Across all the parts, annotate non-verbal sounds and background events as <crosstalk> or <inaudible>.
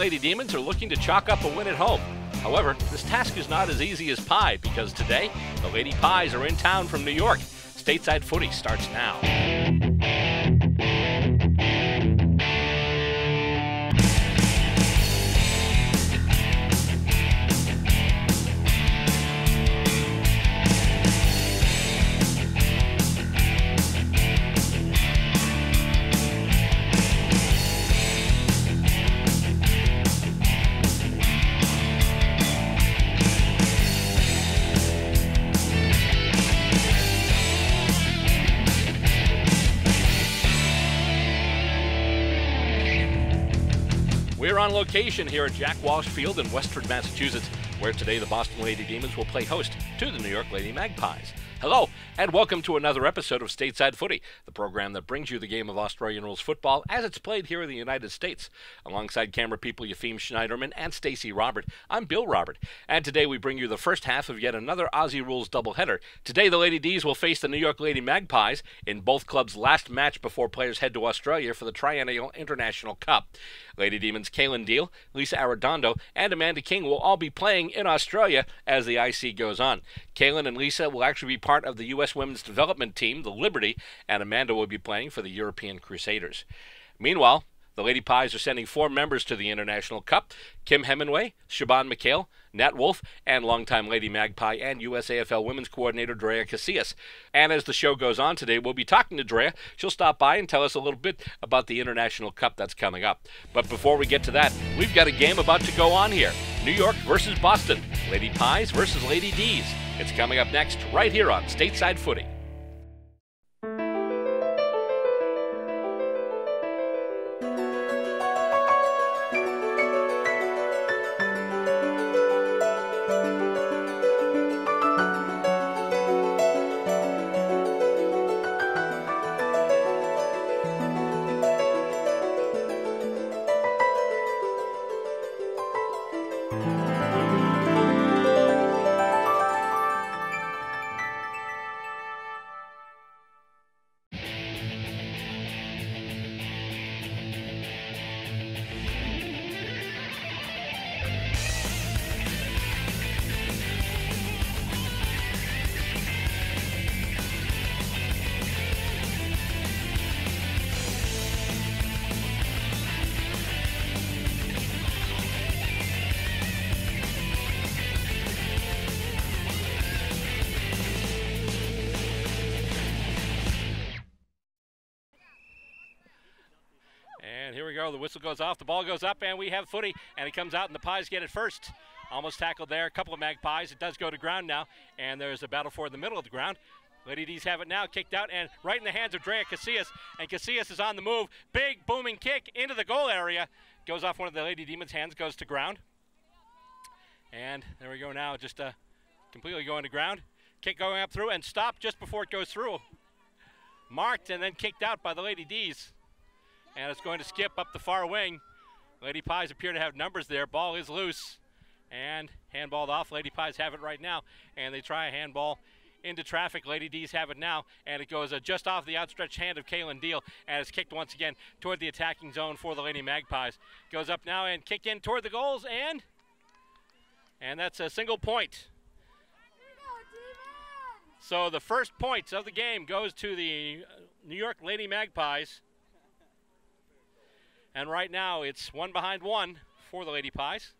Lady Demons are looking to chalk up a win at home. However, this task is not as easy as pie because today the Lady Pies are in town from New York. Stateside footy starts now. On location here at Jack Walsh Field in Westford, Massachusetts, where today the Boston Lady Demons will play host to the New York Lady Magpies. Hello, and welcome to another episode of Stateside Footy, the program that brings you the game of Australian rules football as it's played here in the United States. Alongside camera people Yefim Schneiderman and Stacey Robert, I'm Bill Robert, and today we bring you the first half of yet another Aussie rules doubleheader. Today, the Lady D's will face the New York Lady Magpies in both clubs' last match before players head to Australia for the Triennial International Cup. Lady Demons Kaylin Deal, Lisa Arredondo, and Amanda King will all be playing in Australia as the IC goes on. Kaylin and Lisa will actually be part of the U.S. women's development team, the Liberty, and Amanda will be playing for the European Crusaders. Meanwhile, the Lady Pies are sending four members to the International Cup Kim Hemingway, Siobhan McHale, Nat Wolf, and longtime Lady Magpie and USAFL Women's Coordinator Drea Casillas. And as the show goes on today, we'll be talking to Drea. She'll stop by and tell us a little bit about the International Cup that's coming up. But before we get to that, we've got a game about to go on here New York versus Boston, Lady Pies versus Lady D's. It's coming up next, right here on Stateside Footy. Whistle goes off. The ball goes up, and we have footy. And it comes out, and the Pies get it first. Almost tackled there. A couple of Magpies. It does go to ground now. And there's a battle for in the middle of the ground. Lady D's have it now, kicked out, and right in the hands of Drea Casillas. And Casillas is on the move. Big booming kick into the goal area. Goes off one of the Lady Demons' hands, goes to ground. And there we go now, just uh, completely going to ground. Kick going up through and stopped just before it goes through. Marked and then kicked out by the Lady D's and it's going to skip up the far wing. Lady Pies appear to have numbers there. Ball is loose and handballed off. Lady Pies have it right now, and they try a handball into traffic. Lady D's have it now, and it goes uh, just off the outstretched hand of Kaylin Deal, and it's kicked once again toward the attacking zone for the Lady Magpies. Goes up now and kicked in toward the goals, and and that's a single point. So the first points of the game goes to the New York Lady Magpies. And right now it's one behind one for the Lady Pies.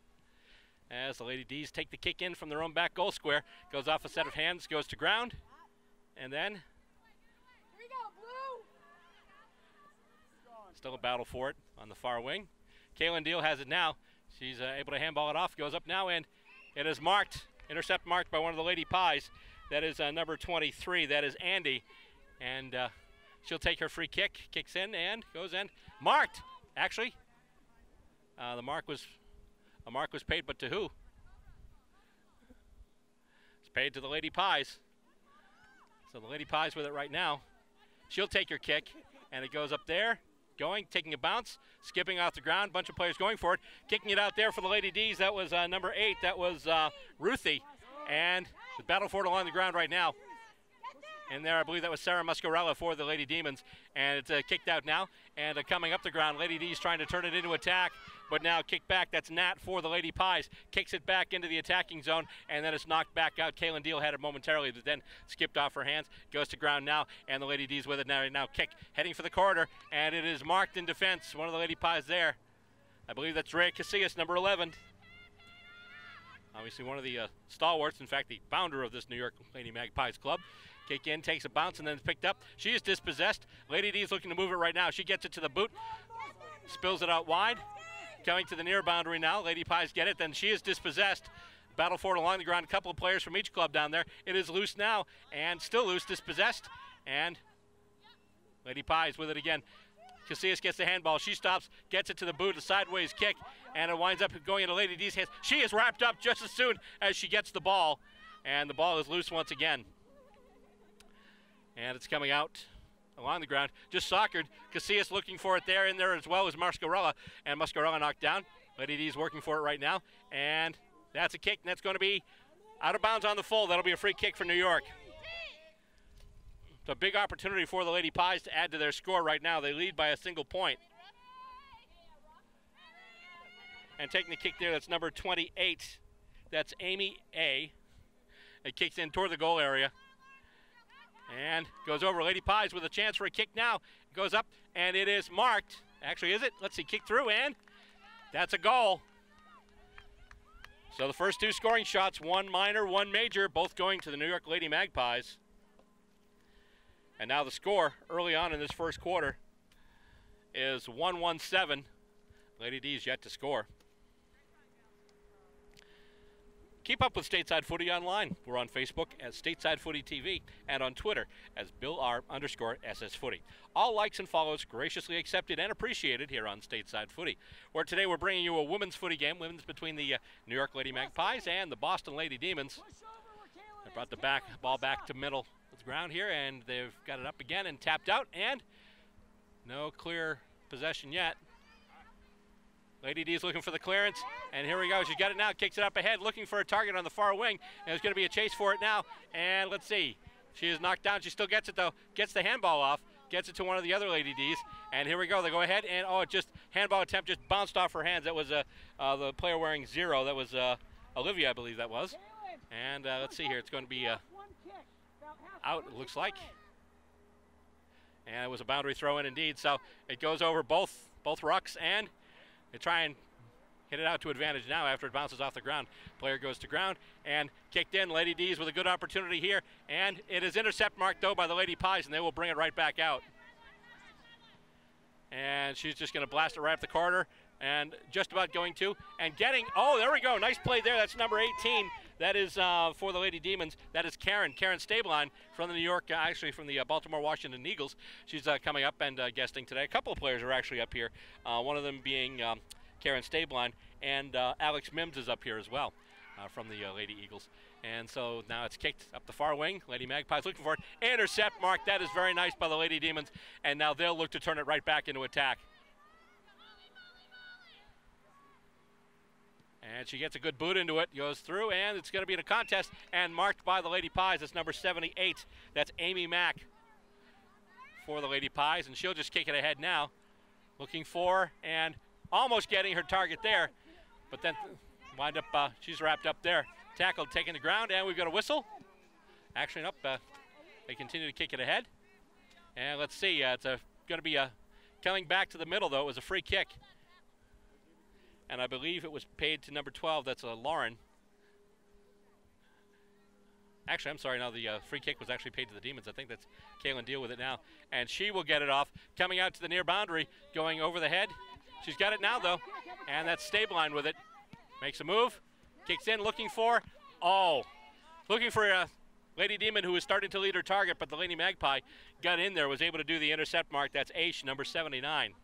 As the Lady D's take the kick in from their own back goal square. Goes off a set of hands, goes to ground. And then still a battle for it on the far wing. Kaylin Deal has it now. She's uh, able to handball it off. Goes up now and it is marked. Intercept marked by one of the Lady Pies. That is uh, number 23. That is Andy. And uh, she'll take her free kick. Kicks in and goes in. Marked. Actually, uh, the mark was a mark was paid, but to who? It's paid to the Lady Pies. So the Lady Pies with it right now. She'll take your kick, and it goes up there, going, taking a bounce, skipping off the ground. Bunch of players going for it, kicking it out there for the Lady D's. That was uh, number eight. That was uh, Ruthie, and the battle for it along the ground right now. And there, I believe that was Sarah Muscarella for the Lady Demons. And it's uh, kicked out now. And uh, coming up the ground, Lady D's trying to turn it into attack. But now kicked back. That's Nat for the Lady Pies. Kicks it back into the attacking zone. And then it's knocked back out. Kaylin Deal had it momentarily, but then skipped off her hands. Goes to ground now. And the Lady D's with it now. Now kick. Heading for the corridor. And it is marked in defense. One of the Lady Pies there. I believe that's Drea Casillas, number 11. Obviously, one of the uh, stalwarts, in fact, the founder of this New York Lady Magpies club. Kick in, takes a bounce, and then it's picked up. She is dispossessed. Lady D is looking to move it right now. She gets it to the boot, spills it out wide. Coming to the near boundary now. Lady Pies get it, then she is dispossessed. Battle for it along the ground. A couple of players from each club down there. It is loose now, and still loose, dispossessed. And Lady Pies with it again. Casillas gets the handball. She stops, gets it to the boot, a sideways kick, and it winds up going into Lady D's hands. She is wrapped up just as soon as she gets the ball, and the ball is loose once again. And it's coming out along the ground, just soccered. Casillas looking for it there, in there as well as Muscarella, and Muscarella knocked down. Lady D's working for it right now, and that's a kick, and that's going to be out of bounds on the full. That'll be a free kick for New York. It's a big opportunity for the Lady Pies to add to their score right now. They lead by a single point. And taking the kick there, that's number 28. That's Amy A. It kicks in toward the goal area. And goes over Lady Pies with a chance for a kick now. Goes up, and it is marked. Actually, is it? Let's see, kick through, and that's a goal. So the first two scoring shots, one minor, one major, both going to the New York Lady Magpies. And now the score early on in this first quarter is 117. Lady D's yet to score. Keep up with Stateside Footy online. We're on Facebook as Stateside Footy TV and on Twitter as Bill R underscore SS Footy. All likes and follows graciously accepted and appreciated here on Stateside Footy, where today we're bringing you a women's footy game, women's between the uh, New York Lady Magpies and the Boston Lady Demons. I brought the back ball back to middle ground here, and they've got it up again and tapped out, and no clear possession yet. Lady D is looking for the clearance, and here we go. She's got it now, kicks it up ahead, looking for a target on the far wing, and there's going to be a chase for it now. And let's see, she is knocked down. She still gets it though, gets the handball off, gets it to one of the other Lady D's, and here we go. They go ahead, and oh, it just handball attempt just bounced off her hands. That was uh, uh, the player wearing zero. That was uh, Olivia, I believe that was. And uh, let's see here, it's going to be. Uh, out, it looks like. And it was a boundary throw in indeed. So it goes over both both rucks and they try and hit it out to advantage now after it bounces off the ground. Player goes to ground and kicked in. Lady D's with a good opportunity here. And it is intercept marked though by the Lady Pies and they will bring it right back out. And she's just going to blast it right up the corner and just about going to and getting. Oh, there we go. Nice play there. That's number 18. That is uh, for the Lady Demons. That is Karen, Karen Stabline from the New York, uh, actually from the uh, Baltimore Washington Eagles. She's uh, coming up and uh, guesting today. A couple of players are actually up here. Uh, one of them being um, Karen Stabline, and Alex Mims is up here as well from the Lady Eagles. And so now it's kicked up the far wing. Lady Magpies looking for it. Intercept mark. That is very nice by the Lady Demons. And now they'll look to turn it right back into attack. And she gets a good boot into it, goes through, and it's going to be in a contest and marked by the Lady Pies. That's number 78. That's Amy Mack for the Lady Pies, and she'll just kick it ahead now. Looking for and almost getting her target there, but then wind up, uh, she's wrapped up there. Tackled, taking the ground, and we've got a whistle. Actually, up, uh, they continue to kick it ahead. And let's see, uh, it's going to be a coming back to the middle, though. It was a free kick and I believe it was paid to number 12. That's a uh, Lauren. Actually, I'm sorry. Now the uh, free kick was actually paid to the Demons. I think that's Kaylin Deal with it now, and she will get it off. Coming out to the near boundary, going over the head. She's got it now though, and that's Stabline with it. Makes a move, kicks in, looking for. Oh, looking for a Lady Demon who was starting to lead her target, but the Lady Magpie got in there, was able to do the intercept mark. That's Aish, number 79.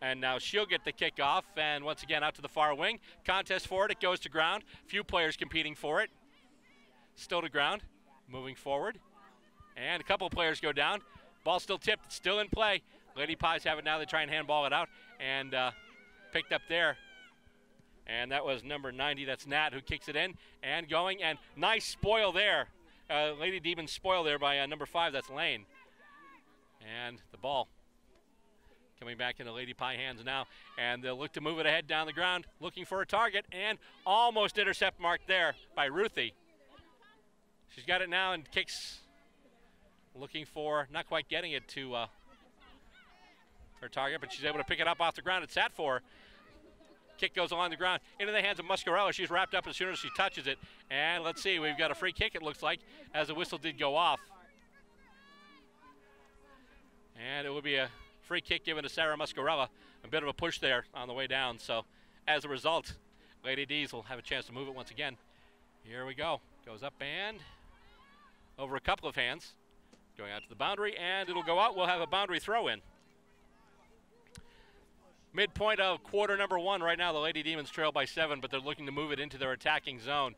And now she'll get the kickoff, and once again out to the far wing. Contest for it, it goes to ground. Few players competing for it. Still to ground, moving forward. And a couple players go down. Ball still tipped, still in play. Lady Pies have it now. They try and handball it out, and uh, picked up there. And that was number 90. That's Nat who kicks it in and going. And nice spoil there. Uh, Lady Demons spoil there by uh, number five. That's Lane. And the ball coming back into Lady Pie hands now. And they'll look to move it ahead down the ground, looking for a target. And almost intercept mark there by Ruthie. She's got it now and kicks, looking for, not quite getting it to uh, her target, but she's able to pick it up off the ground. It's sat for. Kick goes along the ground into the hands of Muscarella. She's wrapped up as soon as she touches it. And let's see, we've got a free kick, it looks like, as the whistle did go off. And it will be a free kick given to Sarah Muscarella. A bit of a push there on the way down. So as a result, Lady D's will have a chance to move it once again. Here we go. Goes up and over a couple of hands. Going out to the boundary, and it'll go out. We'll have a boundary throw in. Midpoint of quarter number one right now. The Lady Demons trail by seven, but they're looking to move it into their attacking zone.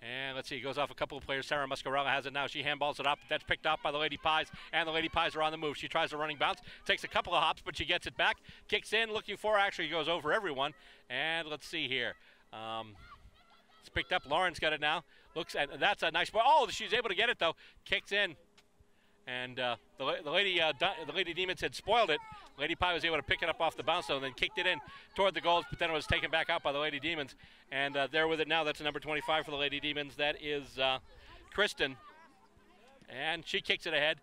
And let's see, it goes off a couple of players. Sarah Muscarella has it now. She handballs it up. That's picked up by the Lady Pies, and the Lady Pies are on the move. She tries a running bounce, takes a couple of hops, but she gets it back. Kicks in, looking for, actually goes over everyone. And let's see here. Um, it's picked up. Lauren's got it now. Looks at that's a nice ball. Oh, she's able to get it though. Kicks in, and uh, the, the lady uh, the lady demons had spoiled it. Lady Pie was able to pick it up off the bounce and then kicked it in toward the goals, but then it was taken back out by the Lady Demons. And uh, there with it now. That's number 25 for the Lady Demons. That is uh, Kristen, and she kicks it ahead,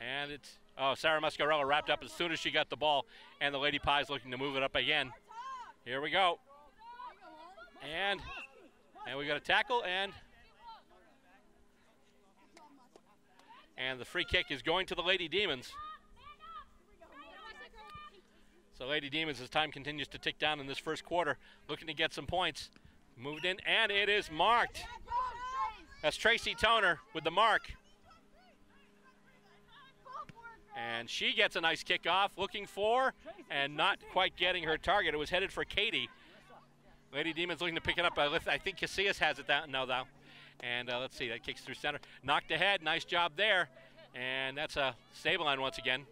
and it's oh Sarah Muscarella wrapped up as soon as she got the ball, and the Lady Pies looking to move it up again. Here we go, and and we got a tackle and and the free kick is going to the Lady Demons. So Lady Demons, as time continues to tick down in this first quarter, looking to get some points. Moved in, and it is marked. That's Tracy Toner with the mark. And she gets a nice kickoff, looking for, and not quite getting her target. It was headed for Katie. Lady Demons looking to pick it up. I think Casillas has it down now, though. And uh, let's see, that kicks through center. Knocked ahead, nice job there. And that's a Stabline once again.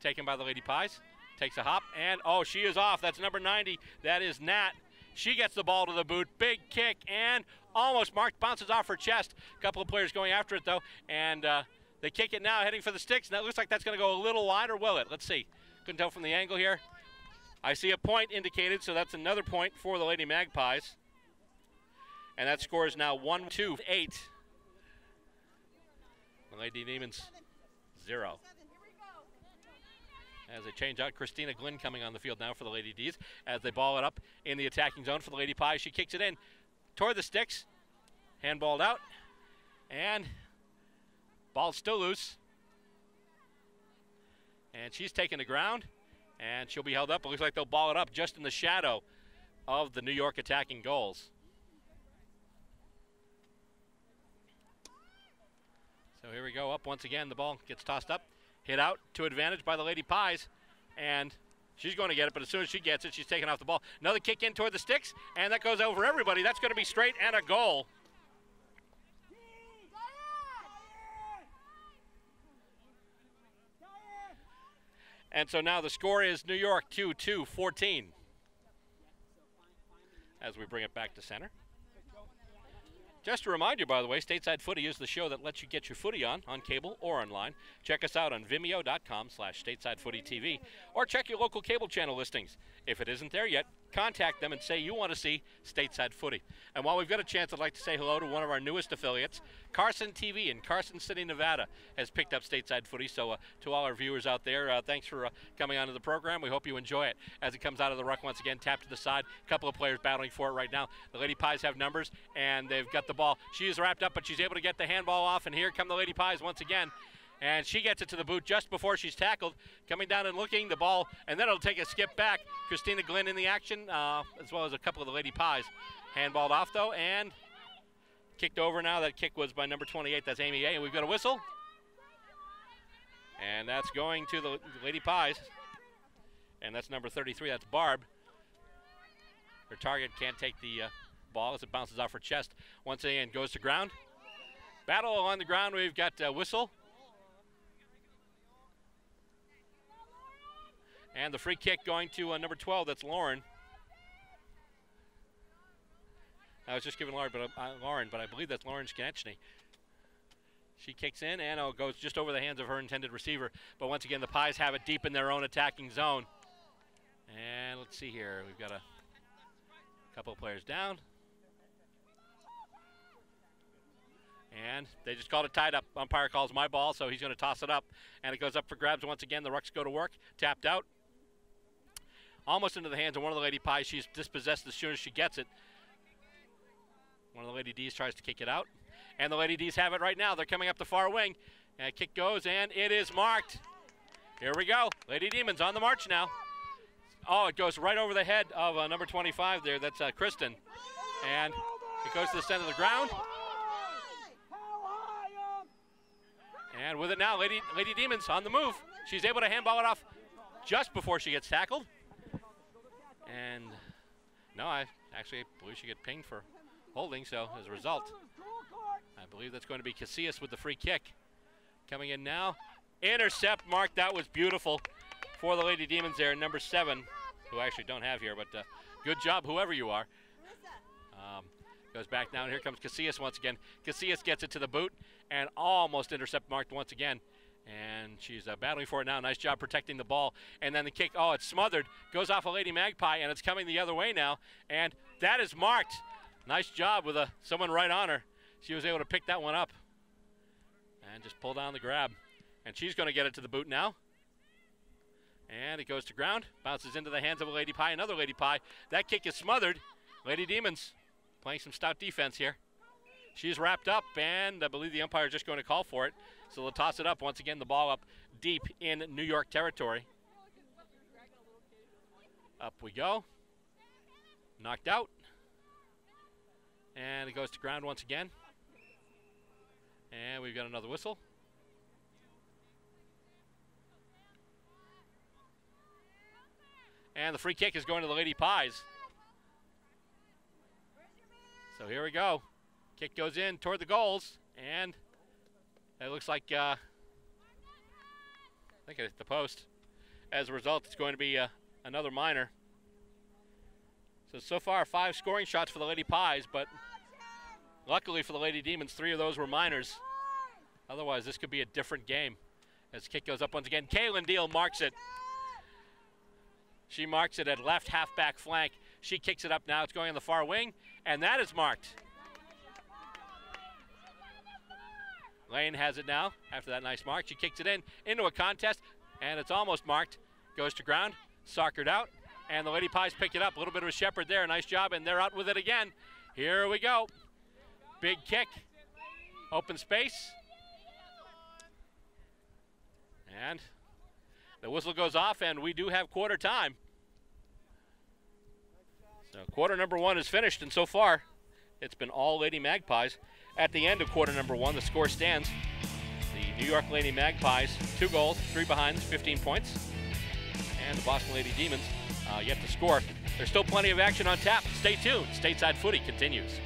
Taken by the Lady Pies. Takes a hop, and oh, she is off. That's number 90. That is Nat. She gets the ball to the boot. Big kick, and almost marked. Bounces off her chest. A couple of players going after it, though. And uh, they kick it now, heading for the sticks. And it looks like that's going to go a little wide, or will it? Let's see. Couldn't tell from the angle here. I see a point indicated, so that's another point for the Lady Magpies. And that score is now 1 2 8. The Lady Demons, zero. As they change out, Christina Glynn coming on the field now for the Lady D's as they ball it up in the attacking zone for the Lady Pies. She kicks it in toward the sticks, handballed out, and ball still loose. And she's taken the ground, and she'll be held up. It looks like they'll ball it up just in the shadow of the New York attacking goals. So here we go, up once again. The ball gets tossed up, hit out to advantage by the Lady Pies, and she's going to get it, but as soon as she gets it, she's taking off the ball. Another kick in toward the sticks, and that goes over everybody. That's going to be straight and a goal. And so now the score is New York 2 2 14. As we bring it back to center. Just a reminder, by the way, Stateside Footy is the show that lets you get your footy on, on cable or online. Check us out on vimeo.com slash stateside footy TV or check your local cable channel listings. If it isn't there yet, contact them and say you want to see Stateside Footy. And while we've got a chance, I'd like to say hello to one of our newest affiliates, Carson TV in Carson City, Nevada, has picked up Stateside Footy. So uh, to all our viewers out there, uh, thanks for uh, coming onto the program. We hope you enjoy it. As it comes out of the ruck once again, tap to the side. A couple of players battling for it right now. The Lady Pies have numbers, and they've got the ball. She is wrapped up, but she's able to get the handball off, and here come the Lady Pies once again and she gets it to the boot just before she's tackled. Coming down and looking, the ball, and then it'll take a skip back. Christina Glenn in the action, uh, as well as a couple of the Lady Pies. Handballed off, though, and kicked over now. That kick was by number 28. That's Amy A. And we've got a whistle. And that's going to the Lady Pies. And that's number 33. That's Barb. Her target can't take the uh, ball as it bounces off her chest. Once again, goes to ground. Battle on the ground. We've got a whistle. And the free kick going to uh, number 12, that's Lauren. I was just giving Lauren, but uh, Lauren, but I believe that's Lauren Skonechny. She kicks in and oh, goes just over the hands of her intended receiver. But once again, the Pies have it deep in their own attacking zone. And let's see here. We've got a couple of players down. And they just called it tied up. Umpire calls my ball, so he's going to toss it up. And it goes up for grabs once again. The Rucks go to work. Tapped out. Almost into the hands of one of the Lady Pies. She's dispossessed as soon as she gets it. One of the Lady D's tries to kick it out. And the Lady D's have it right now. They're coming up the far wing. And kick goes, and it is marked. Here we go. Lady Demons on the march now. Oh, it goes right over the head of uh, number 25 there. That's uh, Kristen. And it goes to the center of the ground. And with it now, Lady, Lady Demons on the move. She's able to handball it off just before she gets tackled. And no, I actually believe she get pinged for holding, so as a result, I believe that's going to be Casillas with the free kick. Coming in now. Intercept mark. That was beautiful for the Lady Demons there. Number seven, who I actually don't have here, but uh, good job, whoever you are. Um, goes back down. Here comes Casillas once again. Casillas gets it to the boot and almost intercept marked once again. And she's uh, battling for it now. Nice job protecting the ball. And then the kick, oh, it's smothered. Goes off a Lady Magpie, and it's coming the other way now. And that is marked. Nice job with a, someone right on her. She was able to pick that one up and just pull down the grab. And she's going to get it to the boot now. And it goes to ground, bounces into the hands of a Lady Pie, another Lady Pie. That kick is smothered. Lady Demons playing some stout defense here. She's wrapped up, and I believe the umpire is just going to call for it. So they'll toss it up. Once again, the ball up deep in New York territory. Up we go. Knocked out. And it goes to ground once again. And we've got another whistle. And the free kick is going to the Lady Pies. So here we go. Kick goes in toward the goals, and it looks like uh, I think it hit the post. As a result, it's going to be uh, another minor. So, so far, five scoring shots for the Lady Pies, but luckily for the Lady Demons, three of those were minors. Otherwise, this could be a different game. As kick goes up once again, Kaylin Deal marks it. She marks it at left halfback flank. She kicks it up now. It's going on the far wing, and that is marked. Lane has it now after that nice mark. She kicks it in into a contest, and it's almost marked. Goes to ground, soccered out, and the Lady Pies pick it up. A little bit of a shepherd there. Nice job, and they're out with it again. Here we go. Big kick. Open space. And the whistle goes off, and we do have quarter time. So quarter number one is finished, and so far, it's been all Lady Magpies. At the end of quarter number one, the score stands. The New York Lady Magpies, two goals, three behinds, 15 points. And the Boston Lady Demons uh, yet to score. There's still plenty of action on tap. Stay tuned. Stateside footy continues.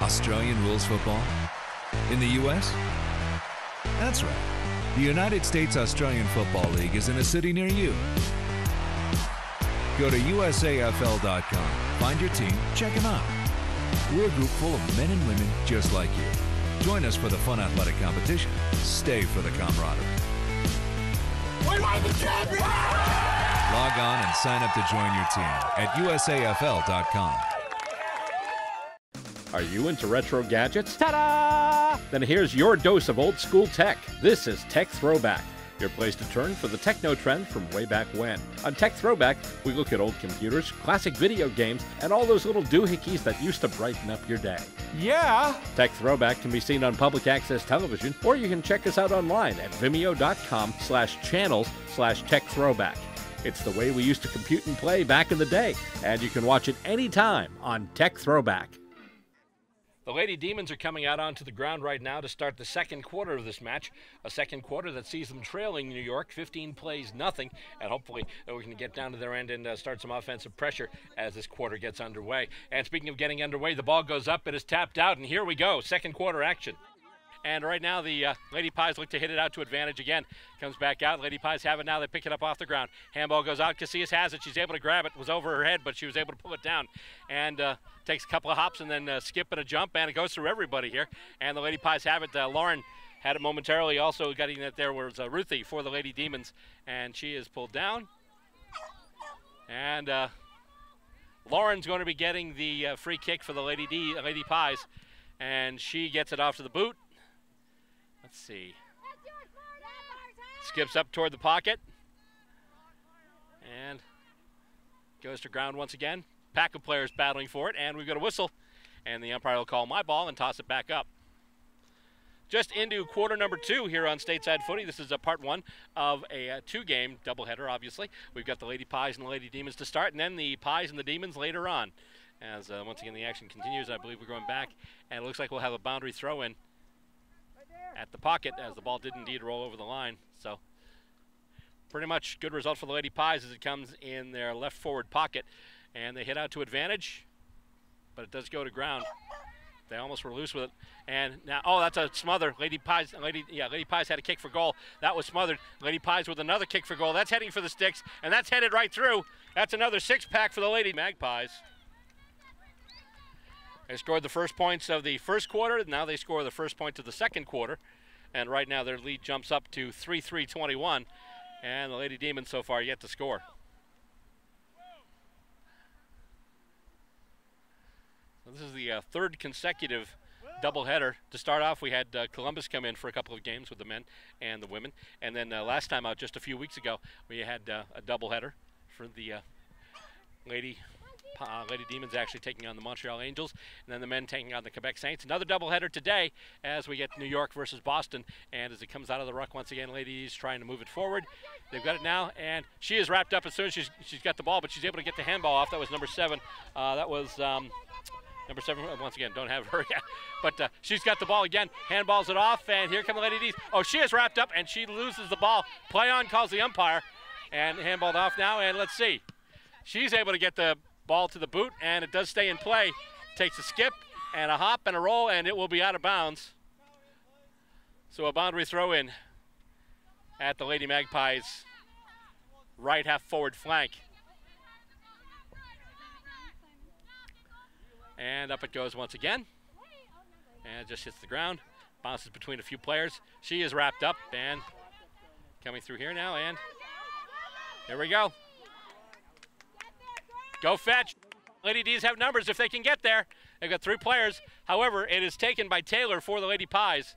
Australian rules football? In the U.S.? That's right. The United States Australian Football League is in a city near you. Go to USAFL.com, find your team, check them out. We're a group full of men and women just like you. Join us for the fun athletic competition. Stay for the camaraderie. We want the champion! Log on and sign up to join your team at USAFL.com. Are you into retro gadgets? Ta-da! Then here's your dose of old school tech. This is Tech Throwback your place to turn for the techno trend from way back when. On Tech Throwback, we look at old computers, classic video games, and all those little doohickeys that used to brighten up your day. Yeah! Tech Throwback can be seen on public access television, or you can check us out online at vimeo.com slash channels slash tech throwback. It's the way we used to compute and play back in the day, and you can watch it anytime on Tech Throwback. The Lady Demons are coming out onto the ground right now to start the second quarter of this match. A second quarter that sees them trailing New York 15 plays nothing. And hopefully uh, we can get down to their end and uh, start some offensive pressure as this quarter gets underway. And speaking of getting underway, the ball goes up. It is tapped out. And here we go. Second quarter action. And right now, the uh, Lady Pies look to hit it out to advantage again. Comes back out. Lady Pies have it now. They pick it up off the ground. Handball goes out. Casillas has it. She's able to grab it. Was over her head, but she was able to pull it down. And uh, takes a couple of hops and then uh, skip and a jump. And it goes through everybody here. And the Lady Pies have it. Uh, Lauren had it momentarily. Also getting it there was uh, Ruthie for the Lady Demons. And she is pulled down. And uh, Lauren's going to be getting the uh, free kick for the Lady D, Lady Pies, and she gets it off to the boot. Let's see. Skips up toward the pocket and goes to ground once again. Pack of players battling for it, and we've got a whistle, and the umpire will call my ball and toss it back up just into quarter number two here on Stateside Footy. This is a part one of a, uh, two-game doubleheader. Obviously, we've got the Lady Pies and the Lady Demons to start, and then the Pies and the Demons later on. As uh, once again the action continues, I believe we're going back, and it looks like we'll have a boundary throw in at the pocket as the ball did indeed roll over the line. So pretty much good result for the Lady Pies as it comes in their left forward pocket, and they hit out to advantage, but it does go to ground. They almost were loose with it. And now, oh, that's a smother. Lady Pies, Lady, yeah, Lady Pies had a kick for goal. That was smothered. Lady Pies with another kick for goal. That's heading for the sticks, and that's headed right through. That's another six pack for the Lady Magpies. They scored the first points of the first quarter. Now they score the first point of the second quarter. And right now their lead jumps up to 3 3 21. And the Lady Demons so far yet to score. This is the uh, third consecutive doubleheader. To start off, we had uh, Columbus come in for a couple of games with the men and the women, and then uh, last time out, just a few weeks ago, we had uh, a doubleheader for the uh, lady. Uh, lady Demons actually taking on the Montreal Angels, and then the men taking on the Quebec Saints. Another doubleheader today as we get New York versus Boston. And as it comes out of the ruck once again, ladies trying to move it forward. They've got it now, and she is wrapped up as soon as she's, she's got the ball, but she's able to get the handball off. That was number seven. Uh, that was um, Number seven, once again, don't have her <laughs> yet. But uh, she's got the ball again, handballs it off, and here come the Lady D's. Oh, she is wrapped up, and she loses the ball. Play on calls the umpire, and handballed off now, and let's see. She's able to get the ball to the boot, and it does stay in play. Takes a skip and a hop and a roll, and it will be out of bounds. So a boundary throw in at the Lady Magpies right half forward flank. And up it goes once again. And just hits the ground. Bounces between a few players. She is wrapped up and coming through here now. And here we go. Go fetch. Lady D's have numbers if they can get there. They've got three players. However, it is taken by Taylor for the Lady Pies.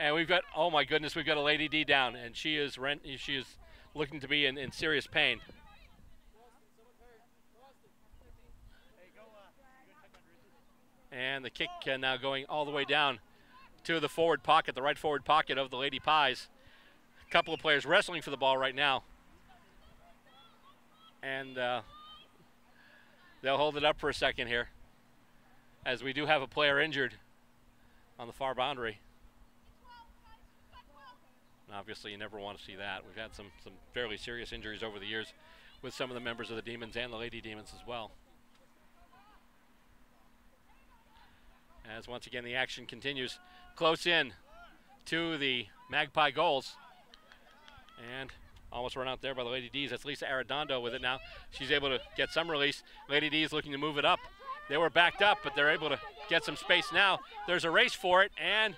And we've got, oh my goodness, we've got a Lady D down. And she is, rent, she is looking to be in, in serious pain. And the kick uh, now going all the way down to the forward pocket, the right forward pocket of the Lady Pies. A couple of players wrestling for the ball right now. And uh, they'll hold it up for a second here as we do have a player injured on the far boundary. And obviously, you never want to see that. We've had some, some fairly serious injuries over the years with some of the members of the Demons and the Lady Demons as well. as once again the action continues close in to the Magpie goals. And almost run out there by the Lady D's. That's Lisa Arredondo with it now. She's able to get some release. Lady D's looking to move it up. They were backed up, but they're able to get some space now. There's a race for it, and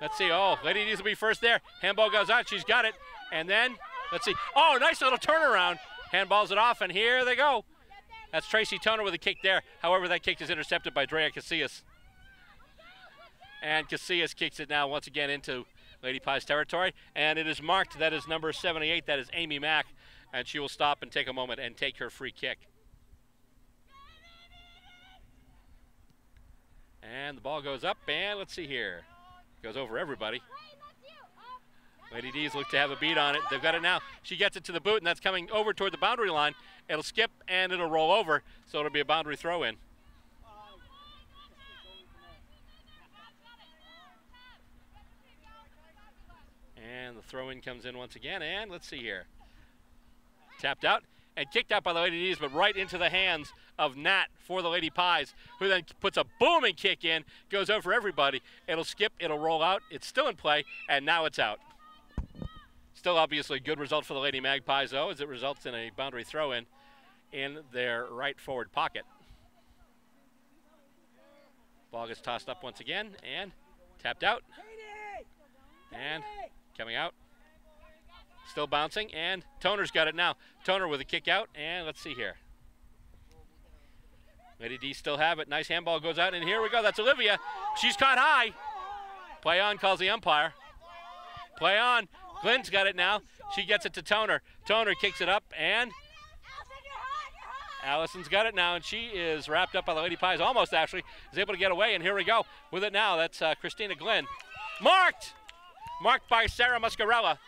let's see. Oh, Lady D's will be first there. Handball goes out. She's got it. And then, let's see. Oh, nice little turnaround. Handballs it off, and here they go. That's Tracy Toner with a kick there. However, that kick is intercepted by Drea Casillas. And Casillas kicks it now once again into Lady Pies territory. And it is marked. That is number 78. That is Amy Mack. And she will stop and take a moment and take her free kick. And the ball goes up. And let's see here. Goes over everybody. Lady D's look to have a beat on it. They've got it now. She gets it to the boot, and that's coming over toward the boundary line. It'll skip and it'll roll over, so it'll be a boundary throw in. And the throw in comes in once again. And let's see here. Tapped out. and kicked out by the Lady D's, but right into the hands of Nat for the Lady Pies, who then puts a booming kick in, goes over everybody. It'll skip, it'll roll out. It's still in play, and now it's out. Still, obviously, good result for the Lady Magpies, though, as it results in a boundary throw in in their right forward pocket. Ball gets tossed up once again and tapped out. And coming out. Still bouncing, and Toner's got it now. Toner with a kick out, and let's see here. Lady D still have it. Nice handball goes out, and here we go. That's Olivia. She's caught high. Play on calls the umpire. Play on. Glenn's got it now. She gets it to Toner. Toner kicks it up, and Allison's got it now, and she is wrapped up by the Lady Pies. Almost, actually, is able to get away, and here we go with it now. That's uh, Christina Glenn. Marked! Marked by Sarah Muscarella.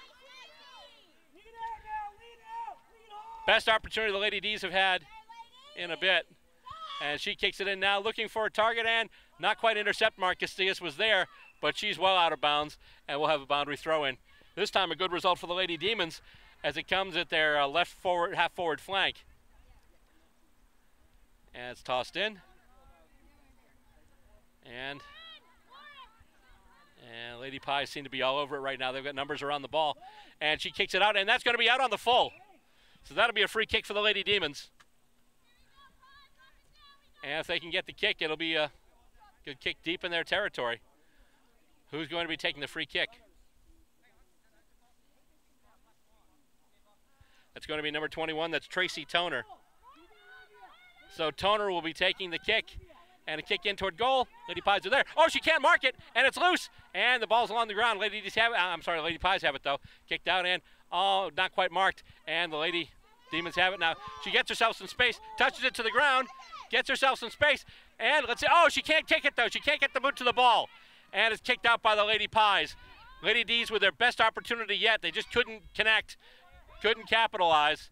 Best opportunity the Lady D's have had in a bit. And she kicks it in now, looking for a target, and not quite intercept. Mark Casillas was there, but she's well out of bounds, and we'll have a boundary throw in. This time, a good result for the Lady Demons as it comes at their uh, left forward, half forward flank. And it's tossed in. And and Lady Pies seem to be all over it right now. They've got numbers around the ball. And she kicks it out, and that's going to be out on the full. So that'll be a free kick for the Lady Demons. And if they can get the kick, it'll be a good kick deep in their territory. Who's going to be taking the free kick? That's going to be number 21. That's Tracy Toner. So Toner will be taking the kick and a kick in toward goal. Lady Pies are there. Oh, she can't mark it, and it's loose, and the ball's along the ground. Lady D's have it. I'm sorry, Lady Pies have it though. Kicked out and oh, not quite marked, and the Lady Demons have it now. She gets herself some space, touches it to the ground, gets herself some space, and let's see. Oh, she can't kick it though. She can't get the boot to the ball, and it's kicked out by the Lady Pies. Lady D's with their best opportunity yet. They just couldn't connect, couldn't capitalize.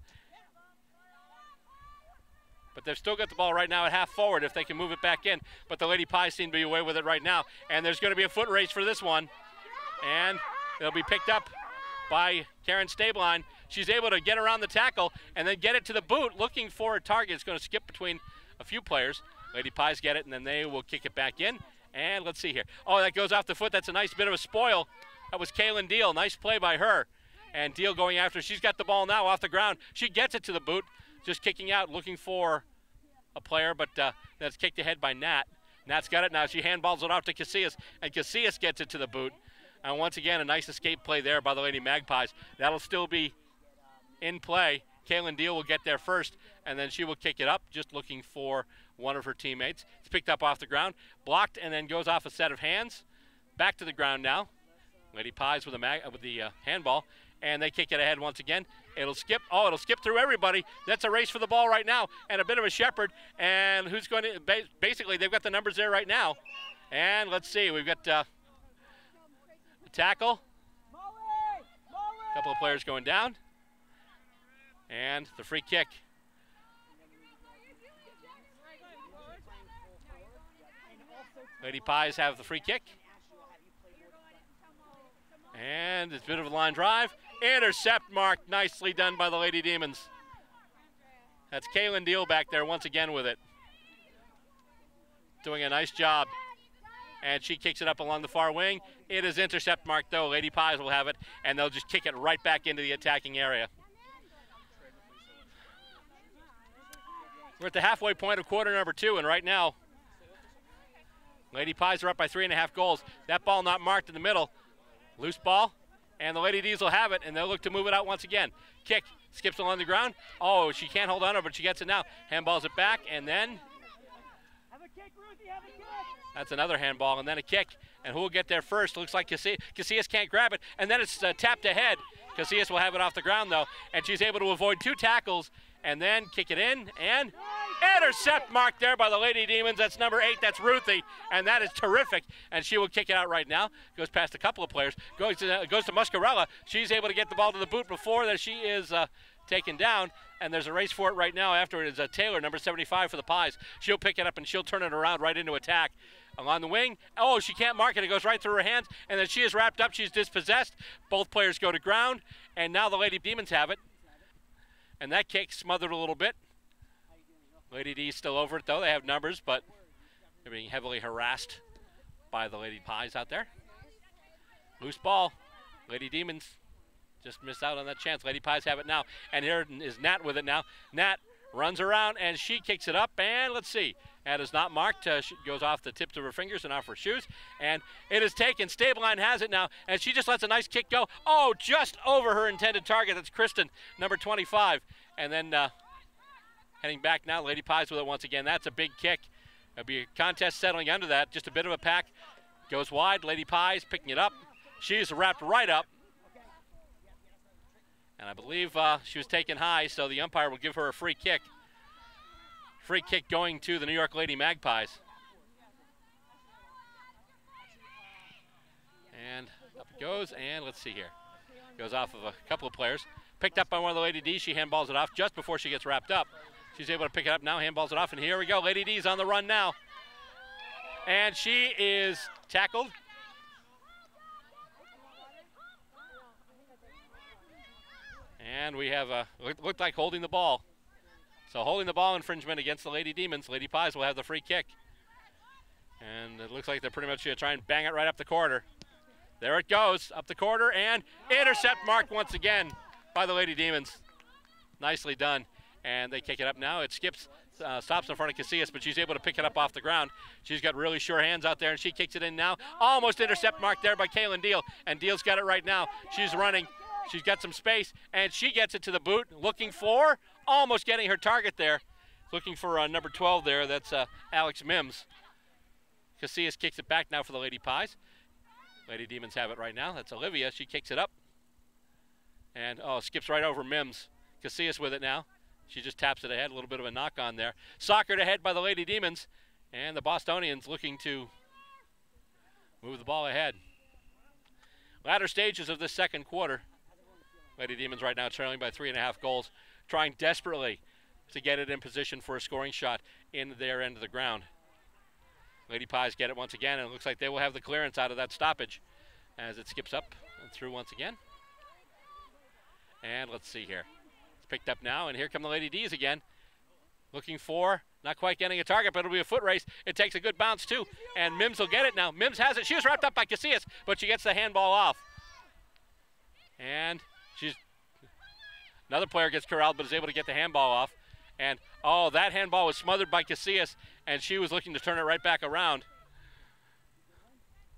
But they've still got the ball right now at half forward if they can move it back in. But the Lady Pies seem to be away with it right now. And there's going to be a foot race for this one. And it'll be picked up by Karen Stabline. She's able to get around the tackle and then get it to the boot, looking for a target. It's going to skip between a few players. Lady Pies get it, and then they will kick it back in. And let's see here. Oh, that goes off the foot. That's a nice bit of a spoil. That was Kaylin Deal. Nice play by her. And Deal going after. She's got the ball now off the ground. She gets it to the boot just kicking out, looking for a player, but uh, that's kicked ahead by Nat. Nat's got it now. She handballs it off to Casillas, and Casillas gets it to the boot. And once again, a nice escape play there by the Lady Magpies. That'll still be in play. Kaylin Deal will get there first, and then she will kick it up, just looking for one of her teammates. It's picked up off the ground, blocked, and then goes off a set of hands. Back to the ground now. Lady Pies with, a with the uh, handball, and they kick it ahead once again. It'll skip. Oh, it'll skip through everybody. That's a race for the ball right now, and a bit of a shepherd. And who's going to? Basically, they've got the numbers there right now. And let's see, we've got uh, a tackle. A couple of players going down, and the free kick. Lady Pies have the free kick. And it's a bit of a line drive. Intercept mark, nicely done by the Lady Demons. That's Kaylin Deal back there once again with it. Doing a nice job. And she kicks it up along the far wing. It is intercept mark though. Lady Pies will have it, and they'll just kick it right back into the attacking area. We're at the halfway point of quarter number two, and right now, Lady Pies are up by three and a half goals. That ball not marked in the middle. Loose ball, and the Lady D's will have it, and they'll look to move it out once again. Kick, skips along the ground. Oh, she can't hold on to it, but she gets it now. Handballs it back, and then Kick, Ruthie, that's another handball, and then a kick. And who will get there first? Looks like Casillas, Casillas can't grab it, and then it's uh, tapped ahead. Casillas will have it off the ground, though, and she's able to avoid two tackles and then kick it in and intercept mark there by the Lady Demons. That's number eight. That's Ruthie, and that is terrific. And she will kick it out right now. Goes past a couple of players. Goes to goes to Muscarella. She's able to get the ball to the boot before that she is uh, taken down. And there's a race for it right now. After it is uh, Taylor, number 75 for the Pies. She'll pick it up and she'll turn it around right into attack. Along the wing. Oh, she can't mark it. It goes right through her hands. And then she is wrapped up. She's dispossessed. Both players go to ground. And now the Lady Demons have it And that kick smothered a little bit. Lady D still over it though. They have numbers, but they're being heavily harassed by the Lady Pies out there. Loose ball. Lady Demons just missed out on that chance. Lady Pies have it now. And here is Nat with it now. Nat runs around and she kicks it up. And let's see. That is not marked. Uh, goes off the tips of her fingers and off her shoes. And it is taken. Stabline has it now. And she just lets a nice kick go. Oh, just over her intended target. That's Kristen, number 25. And then uh, heading back now, Lady Pies with it once again. That's a big kick. It'll be a contest settling under that. Just a bit of a pack. Goes wide. Lady Pies picking it up. She's wrapped right up. And I believe uh, she was taken high, so the umpire will give her a free kick. Free kick going to the New York Lady Magpies. And up it goes, and let's see here. Goes off of a couple of players. Picked up by one of the Lady D's. She handballs it off just before she gets wrapped up. She's able to pick it up now, handballs it off, and here we go. Lady D's on the run now. And she is tackled. And we have a, looked like holding the ball. So holding the ball infringement against the Lady Demons. Lady Pies will have the free kick. And it looks like they're pretty much going to try and bang it right up the quarter. There it goes, up the quarter, and intercept marked once again by the Lady Demons. Nicely done. And they kick it up now. It skips, uh, stops in front of Casillas, but she's able to pick it up off the ground. She's got really sure hands out there, and she kicks it in now. Almost intercept marked there by Kaylin Deal, and Deal's got it right now. She's running. She's got some space, and she gets it to the boot, looking for almost getting her target there. Looking for uh, number 12 there. That's uh, Alex Mims. Casillas kicks it back now for the Lady Pies. Lady Demons have it right now. That's Olivia. She kicks it up. And, oh, skips right over Mims. Casillas with it now. She just taps it ahead. A little bit of a knock on there. Soccer ahead by the Lady Demons. And the Bostonians looking to move the ball ahead. Latter stages of this second quarter. Lady Demons right now trailing by three and a half goals trying desperately to get it in position for a scoring shot in their end of the ground. Lady Pies get it once again, and it looks like they will have the clearance out of that stoppage as it skips up and through once again. And let's see here. It's picked up now, and here come the Lady D's again. Looking for, not quite getting a target, but it'll be a foot race. It takes a good bounce, too, and Mims will get it now. Mims has it. She was wrapped up by Casillas, but she gets the handball off. And she's Another player gets corralled but is able to get the handball off. And, oh, that handball was smothered by Casillas, and she was looking to turn it right back around.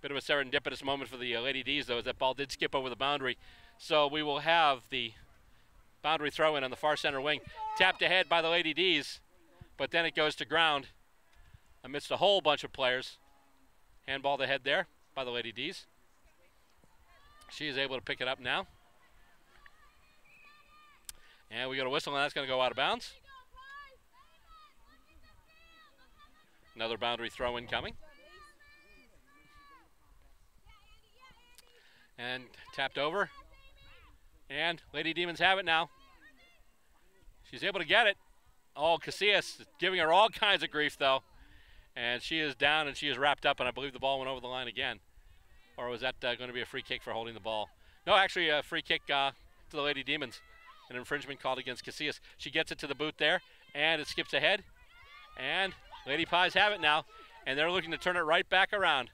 Bit of a serendipitous moment for the uh, Lady D's, though, as that ball did skip over the boundary. So we will have the boundary throw in on the far center wing. Tapped ahead by the Lady D's, but then it goes to ground amidst a whole bunch of players. Handball the head there by the Lady D's. She is able to pick it up now. And we got a whistle, and that's going to go out of bounds. Another boundary throw incoming. And tapped over. And Lady Demons have it now. She's able to get it. Oh, Casillas giving her all kinds of grief, though. And she is down and she is wrapped up, and I believe the ball went over the line again. Or was that uh, going to be a free kick for holding the ball? No, actually, a free kick uh, to the Lady Demons an infringement called against Casillas. She gets it to the boot there, and it skips ahead. And Lady Pies have it now, and they're looking to turn it right back around.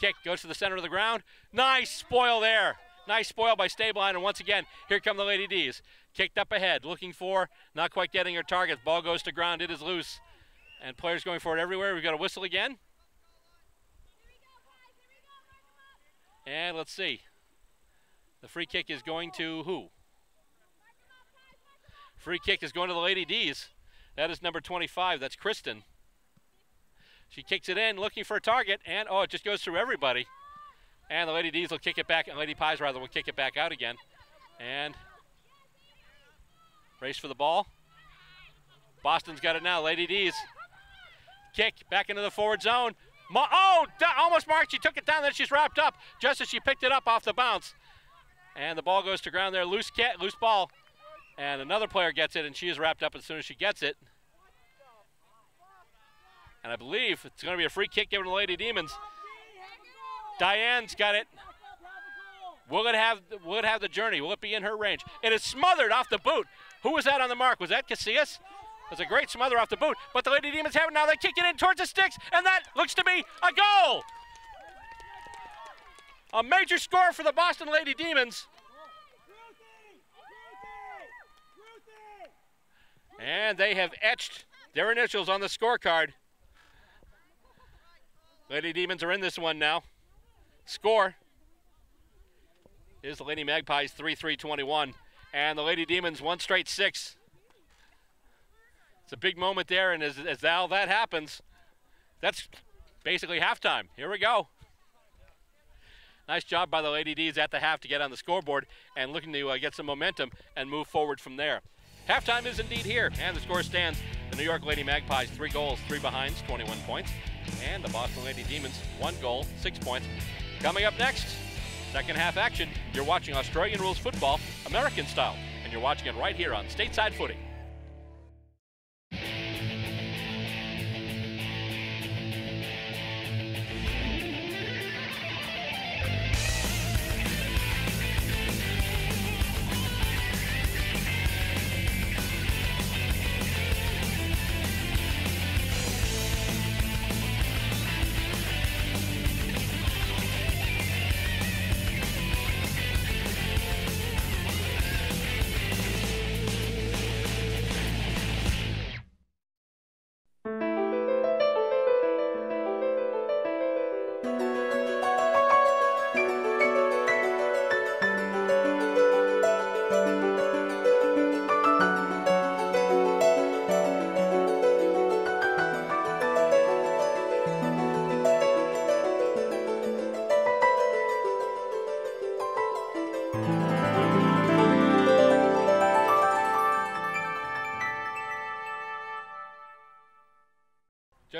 Kick goes to the center of the ground. Nice spoil there. Nice spoil by Stabline, and once again, here come the Lady D's. Kicked up ahead, looking for, not quite getting her target. Ball goes to ground, it is loose. And players going for it everywhere. We've got a whistle again. And let's see. The free kick is going to who? Free kick is going to the Lady D's. That is number 25. That's Kristen. She kicks it in, looking for a target, and oh, it just goes through everybody. And the Lady D's will kick it back, and Lady Pies rather will kick it back out again. And race for the ball. Boston's got it now. Lady D's kick back into the forward zone. Mo oh, almost marked. She took it down, then she's wrapped up just as she picked it up off the bounce. And the ball goes to ground there. Loose cat, loose ball. And another player gets it, and she is wrapped up as soon as she gets it. And I believe it's going to be a free kick given to the Lady Demons. Diane's got it. Will it have will it have the journey? Will it be in her range? It is smothered off the boot. Who was that on the mark? Was that Casillas? That's a great smother off the boot, but the Lady Demons have it now. They kick it in towards the sticks, and that looks to be a goal. A major score for the Boston Lady Demons. And they have etched their initials on the scorecard. Lady Demons are in this one now. Score is the Lady Magpies 3 3 21. And the Lady Demons one straight six. It's a big moment there, and as, as all that happens, that's basically halftime. Here we go. Nice job by the Lady D's at the half to get on the scoreboard and looking to uh, get some momentum and move forward from there. Halftime is indeed here, and the score stands the New York Lady Magpies, three goals, three behinds, 21 points, and the Boston Lady Demons, one goal, six points. Coming up next, second half action. You're watching Australian rules football, American style, and you're watching it right here on Stateside Footy.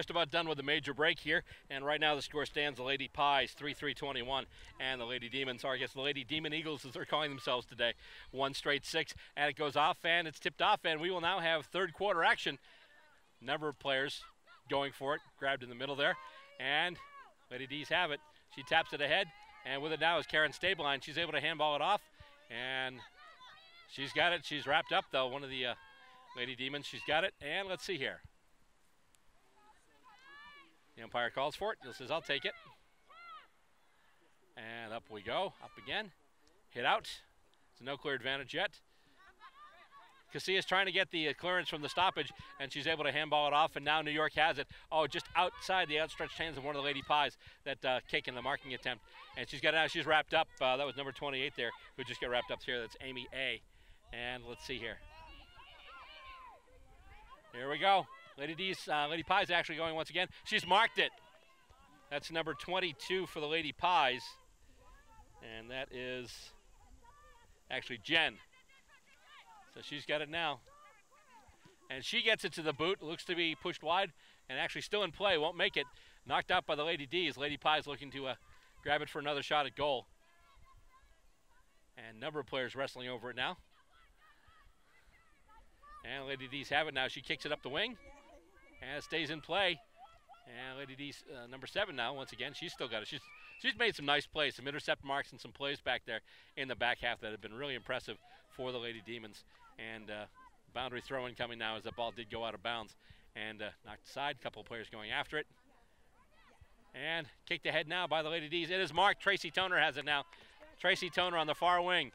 Just about done with the major break here, and right now the score stands the Lady Pies 3 3 21, and the Lady Demons, or I guess the Lady Demon Eagles as they're calling themselves today, one straight six, and it goes off, and it's tipped off, and we will now have third quarter action. Number of players going for it, grabbed in the middle there, and Lady D's have it. She taps it ahead, and with it now is Karen Stabline. She's able to handball it off, and she's got it. She's wrapped up, though, one of the uh, Lady Demons. She's got it, and let's see here. The umpire calls for it. He says, I'll take it. And up we go. Up again. Hit out. It's no clear advantage yet. Casillas trying to get the clearance from the stoppage, and she's able to handball it off, and now New York has it. Oh, just outside the outstretched hands of one of the Lady Pies that uh, kick in the marking attempt. And she's got it now. She's wrapped up. Uh, that was number 28 there, who just got wrapped up here. That's Amy A. And let's see here. Here we go. Lady D's, uh, Lady Pies actually going once again. She's marked it. That's number 22 for the Lady Pies. And that is actually Jen. So she's got it now. And she gets it to the boot. Looks to be pushed wide and actually still in play. Won't make it. Knocked out by the Lady D's. Lady Pies looking to uh, grab it for another shot at goal. And number of players wrestling over it now. And Lady D's have it now. She kicks it up the wing. And stays in play. And Lady D's uh, number seven now, once again, she's still got it. She's she's made some nice plays, some intercept marks and some plays back there in the back half that have been really impressive for the Lady Demons. And uh, boundary throw in coming now as the ball did go out of bounds and uh, knocked aside. A couple of players going after it. And kicked ahead now by the Lady D's. It is marked. Tracy Toner has it now. Tracy Toner on the far wing.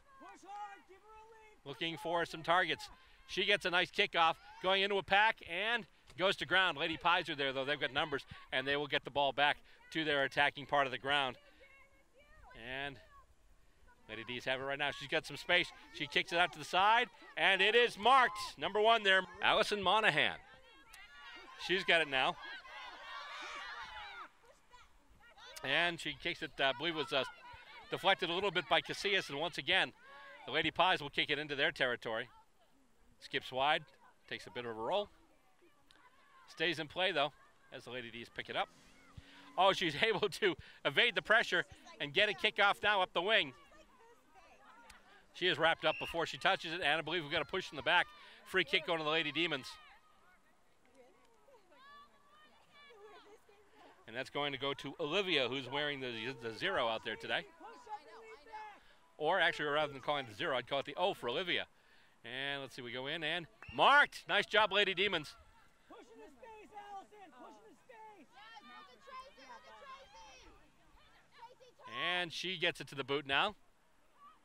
Looking for some targets. She gets a nice kickoff going into a pack and goes to ground. Lady Pies are there, though. They've got numbers, and they will get the ball back to their attacking part of the ground. And Lady D's have it right now. She's got some space. She kicks it out to the side, and it is marked. Number one there, Allison Monahan. She's got it now. And she kicks it, uh, I believe it was uh, deflected a little bit by Casillas, and once again, the Lady Pies will kick it into their territory. Skips wide, takes a bit of a roll. Stays in play though, as the Lady D's pick it up. Oh, she's <laughs> able to evade the pressure and get a kickoff now up the wing. She is wrapped up before she touches it, and I believe we've got a push in the back. Free kick going to the Lady Demons. And that's going to go to Olivia, who's wearing the, the zero out there today. Or actually, rather than calling it the zero, I'd call it the O for Olivia. And let's see, we go in and marked. Nice job, Lady Demons. Pushing the space, Allison. Pushing the space. And she gets it to the boot now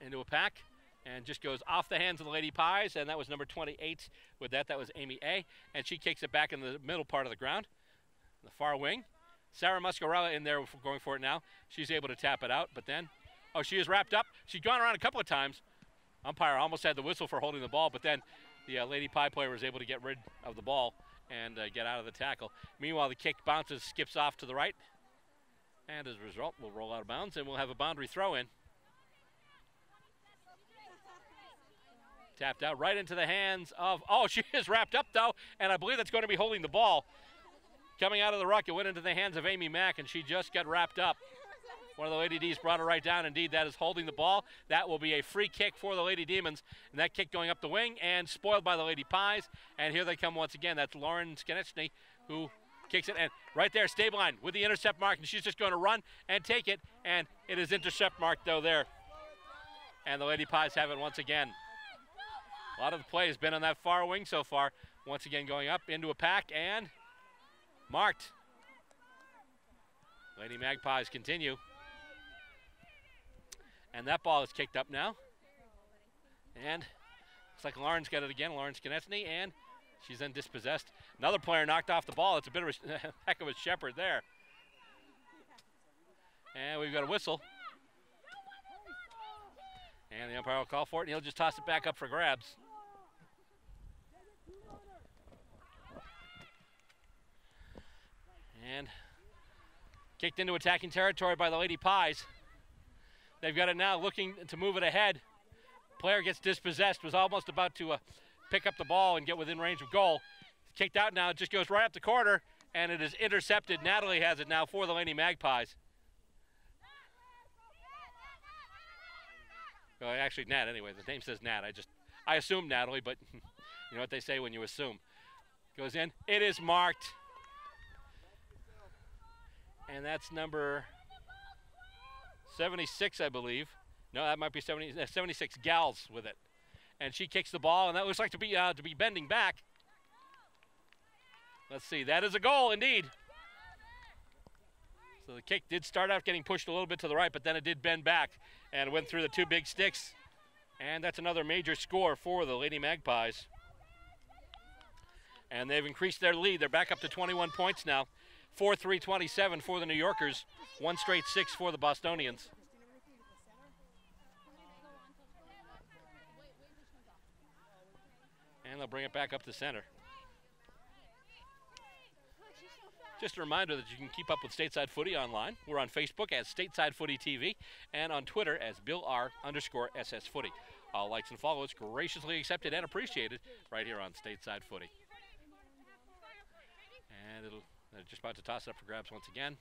into a pack and just goes off the hands of the Lady Pies. And that was number 28 with that. That was Amy A. And she kicks it back in the middle part of the ground, the far wing. Sarah Muscarella in there going for it now. She's able to tap it out, but then, oh, she is wrapped up. She's gone around a couple of times. Umpire almost had the whistle for holding the ball, but then the uh, Lady Pie player was able to get rid of the ball and uh, get out of the tackle. Meanwhile, the kick bounces, skips off to the right, and as a result, we'll roll out of bounds and we'll have a boundary throw in. Tapped out right into the hands of, oh, <laughs> she is wrapped up though, and I believe that's going to be holding the ball. Coming out of the ruck, it went into the hands of Amy Mack, and she just got wrapped up. One of the Lady D's brought her right down. Indeed, that is holding the ball. That will be a free kick for the Lady Demons. And that kick going up the wing and spoiled by the Lady Pies. And here they come once again. That's Lauren Skanechny who kicks it. And right there, Stabline with the intercept mark. And she's just going to run and take it. And it is intercept marked, though, there. And the Lady Pies have it once again. A lot of the play has been on that far wing so far. Once again, going up into a pack and marked. Lady Magpies continue. And that ball is kicked up now. And looks like Lauren's got it again, Lauren Skanetsny, and she's then dispossessed. Another player knocked off the ball. It's a bit of a <laughs> heck of a shepherd there. And we've got a whistle. And the umpire will call for it, and he'll just toss it back up for grabs. And kicked into attacking territory by the Lady Pies. They've got it now looking to move it ahead. Player gets dispossessed, was almost about to uh, pick up the ball and get within range of goal. Kicked out now, just goes right up the corner, and it is intercepted. Natalie has it now for the Lady Magpies. Well, actually, Nat anyway. The name says Nat. I just, I assume Natalie, but <laughs> you know what they say when you assume. Goes in. It is marked. And that's number 76, I believe. No, that might be 70, uh, 76 gals with it. And she kicks the ball, and that looks like to be uh, to be bending back. Let's see. That is a goal, indeed. So the kick did start out getting pushed a little bit to the right, but then it did bend back and went through the two big sticks. And that's another major score for the Lady Magpies. And they've increased their lead. They're back up to 21 points now. 4 3 27 for the New Yorkers, one straight six for the Bostonians. And they'll bring it back up to center. Just a reminder that you can keep up with Stateside Footy online. We're on Facebook as Stateside Footy TV and on Twitter as Bill R underscore SS Footy. All likes and follows graciously accepted and appreciated right here on Stateside Footy. And it'll they're just about to toss it up for grabs once again.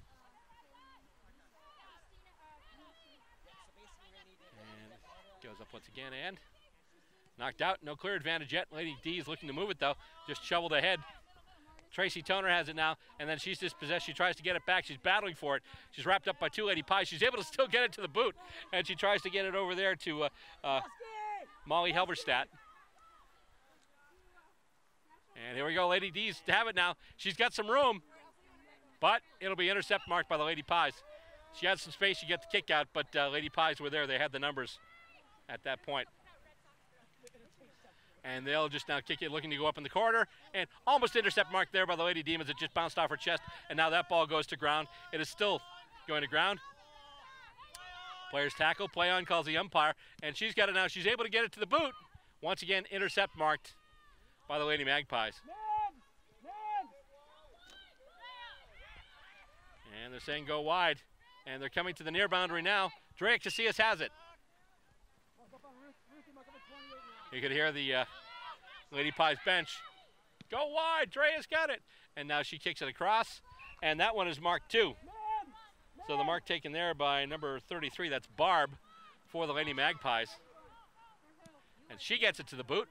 And goes up once again and knocked out. No clear advantage yet. Lady D is looking to move it though. Just shoveled ahead. Tracy Toner has it now, and then she's dispossessed. She tries to get it back. She's battling for it. She's wrapped up by two Lady Pies. She's able to still get it to the boot, and she tries to get it over there to uh, uh, Molly Helberstadt. And here we go, Lady D's to have it now. She's got some room. But it'll be intercept marked by the Lady Pies. She had some space, she get the kick out, but uh, Lady Pies were there. They had the numbers at that point. And they'll just now kick it, looking to go up in the corner. And almost intercept mark there by the Lady Demons. It just bounced off her chest. And now that ball goes to ground. It is still going to ground. Players tackle, play on calls the umpire. And she's got it now. She's able to get it to the boot. Once again, intercept marked by the Lady Magpies. And they're saying go wide. And they're coming to the near boundary now. Drea Casillas has it. You could hear the uh, Lady Pies bench. Go wide, Drea's got it. And now she kicks it across. And that one is marked too. So the mark taken there by number 33, that's Barb for the Lady Magpies. And she gets it to the boot.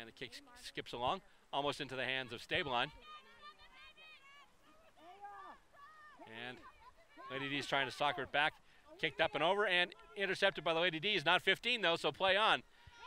And the kick skips along, almost into the hands of Stabline. And Lady D is trying to soccer it back. Kicked up and over and intercepted by the Lady D's. Not 15 though, so play on.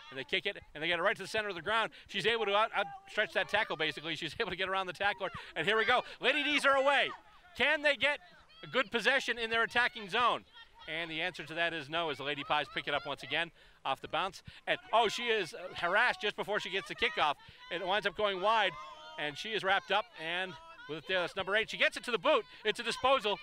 And they kick it, and they get it right to the center of the ground. She's able to out, outstretch that tackle, basically. She's able to get around the tackler, and here we go. Lady D's are away. Can they get a good possession in their attacking zone? And the answer to that is no, as the Lady Pies pick it up once again off the bounce. And oh, she is uh, harassed just before she gets the kickoff. It winds up going wide, and she is wrapped up. And with it there, that's number eight. She gets it to the boot. It's a disposal.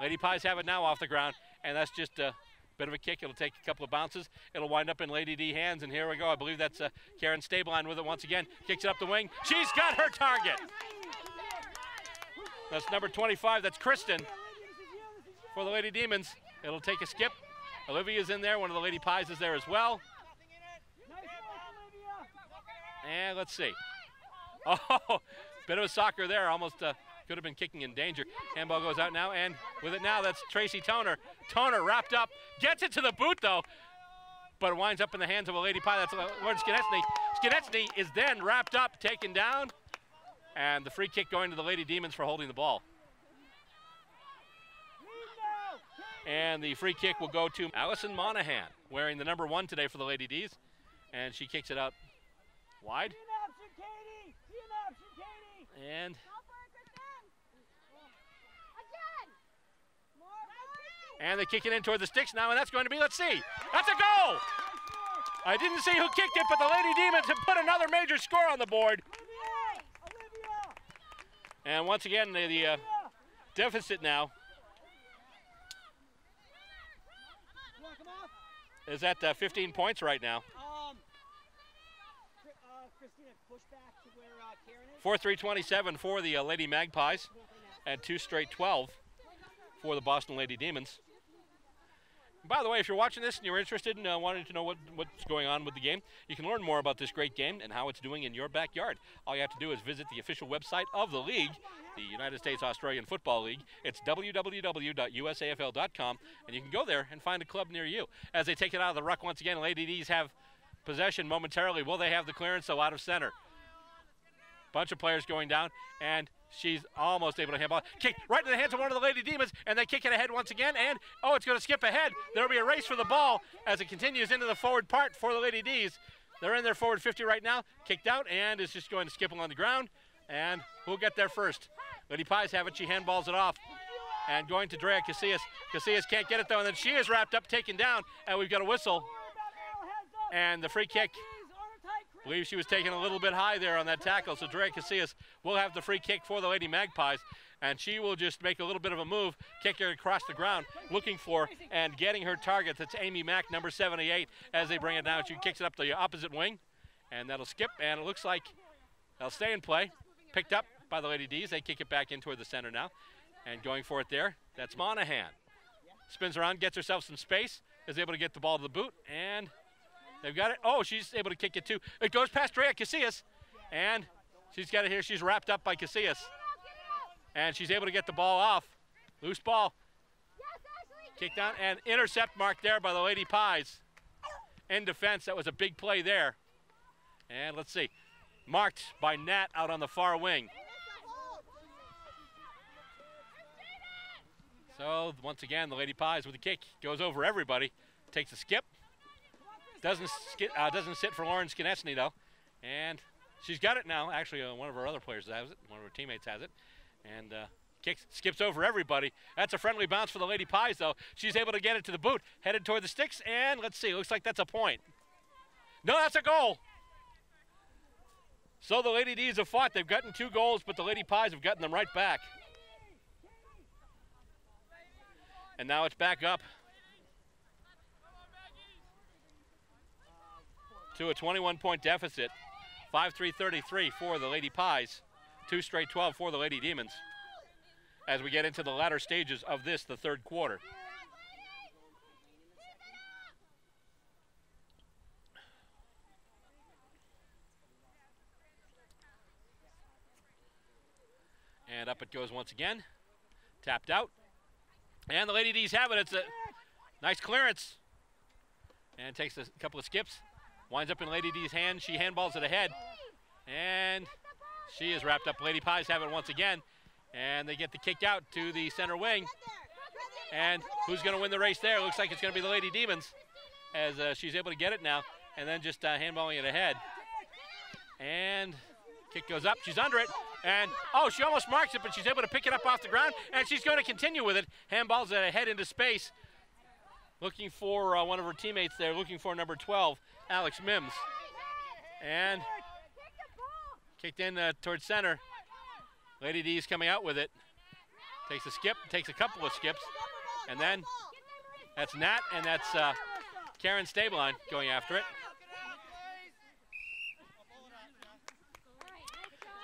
Lady Pies have it now off the ground, and that's just a bit of a kick. It'll take a couple of bounces. It'll wind up in Lady D hands, and here we go. I believe that's uh, Karen Stabline with it once again. Kicks it up the wing. She's got her target. That's number 25. That's Kristen for the Lady Demons. It'll take a skip. Olivia's in there. One of the Lady Pies is there as well. And let's see. <laughs> Oh, bit of a soccer there. Almost uh, could have been kicking in danger. Handball goes out now, and with it now, that's Tracy Toner. Toner wrapped up, gets it to the boot though, but it winds up in the hands of a Lady Pie. That's Lauren Skinetsny. Skinetsny is then wrapped up, taken down, and the free kick going to the Lady Demons for holding the ball. Lead now. Katie. And the free kick will go to Allison Monahan, wearing the number one today for the Lady D's. And she kicks it out wide. Be an option, Katie. Be an option, Katie. And Go for it, Kristen! Again! More, Kristen! And they kick it in toward the sticks now, and that's going to be, let's see, that's a goal! I didn't see who kicked it, but the Lady Demons have put another major score on the board. And once again, the, the uh, deficit now Block him off. is at uh, 15 points right now. Um. Cri- Uh, Christina, push back to where uh, Karen is. 4 3 27 for the uh, Lady Magpies, and two straight 12 for the Boston Lady Demons. By the way, if you're watching this and you're interested in uh, wanting to know what, what's going on with the game, you can learn more about this great game and how it's doing in your backyard. All you have to do is visit the official website of the league, the United States Australian Football League. It's www.usafl.com, and you can go there and find a club near you. As they take it out of the ruck once again, Lady D's have possession momentarily. Will they have the clearance, though, out of center? Bunch of players going down, and she's almost able to handball. Kick right in the hands of one of the Lady Demons, and they kick it ahead once again. And oh, it's going to skip ahead. There'll be a race for the ball as it continues into the forward part for the Lady D's. They're in their forward 50 right now, kicked out, and is just going to skip along the ground. And who'll get there first? Lady Pies have it. She handballs it off. And going to Drea Casillas. Casillas can't get it though, and then she is wrapped up, taken down, and we've got a whistle. And the free kick Please, on a tight grip. Believe she was taken a little bit high there on that tackle. So Drea Casillas will have the free kick for the Lady Magpies, and she will just make a little bit of a move, kick her across the ground, looking for and getting her target. That's Amy Mack, number 78, as they bring it down. She kicks it up to the opposite wing, and that'll skip, and it looks like they'll stay in play. Picked up by the Lady D's. They kick it back in toward the center now, and going for it there. That's Monahan. Spins around, gets herself some space, is able to get the ball to the boot, and They've got it. Oh, she's able to kick it too. It goes past Drea Casillas, and she's got it here. She's wrapped up by Casillas, and she's able to get the ball off. Loose ball, kick down, and intercept marked there by the Lady Pies. In defense, that was a big play there. And let's see, marked by Nat out on the far wing. So once again, the Lady Pies with a kick goes over everybody, takes a skip. Doesn't skip, uh, doesn't sit for Lauren Skinesny though, and she's got it now. Actually, uh, one of her other players has it. One of her teammates has it, and uh, kicks skips over everybody. That's a friendly bounce for the Lady Pies though. She's able to get it to the boot, headed toward the sticks, and let's see. Looks like that's a point. No, that's a goal. So the Lady D's have fought. They've gotten two goals, but the Lady Pies have gotten them right back. And now it's back up to a 21 point deficit. 5 3 33 for the Lady Pies, two straight 12 for the Lady Demons. As we get into the latter stages of this, the third quarter. And up it goes once again. Tapped out. And the Lady D's have it. It's a nice clearance. And takes a couple of skips. Winds up in Lady D's hand. She handballs it ahead. And she is wrapped up. Lady Pies have it once again. And they get the kick out to the center wing. And who's going to win the race there? Looks like it's going to be the Lady Demons as uh, she's able to get it now. and then just uh, handballing it ahead. And kick goes up. She's under it. And, oh, she almost marks it, but she's able to pick it up off the ground, and she's going to continue with it. Handballs it ahead into space. Looking for uh, one of her teammates there, looking for number 12, Alex Mims. And kicked in uh, towards center. Lady D's coming out with it. Takes a skip, takes a couple of skips, and then that's Nat, and that's uh, Karen Stabline going after it.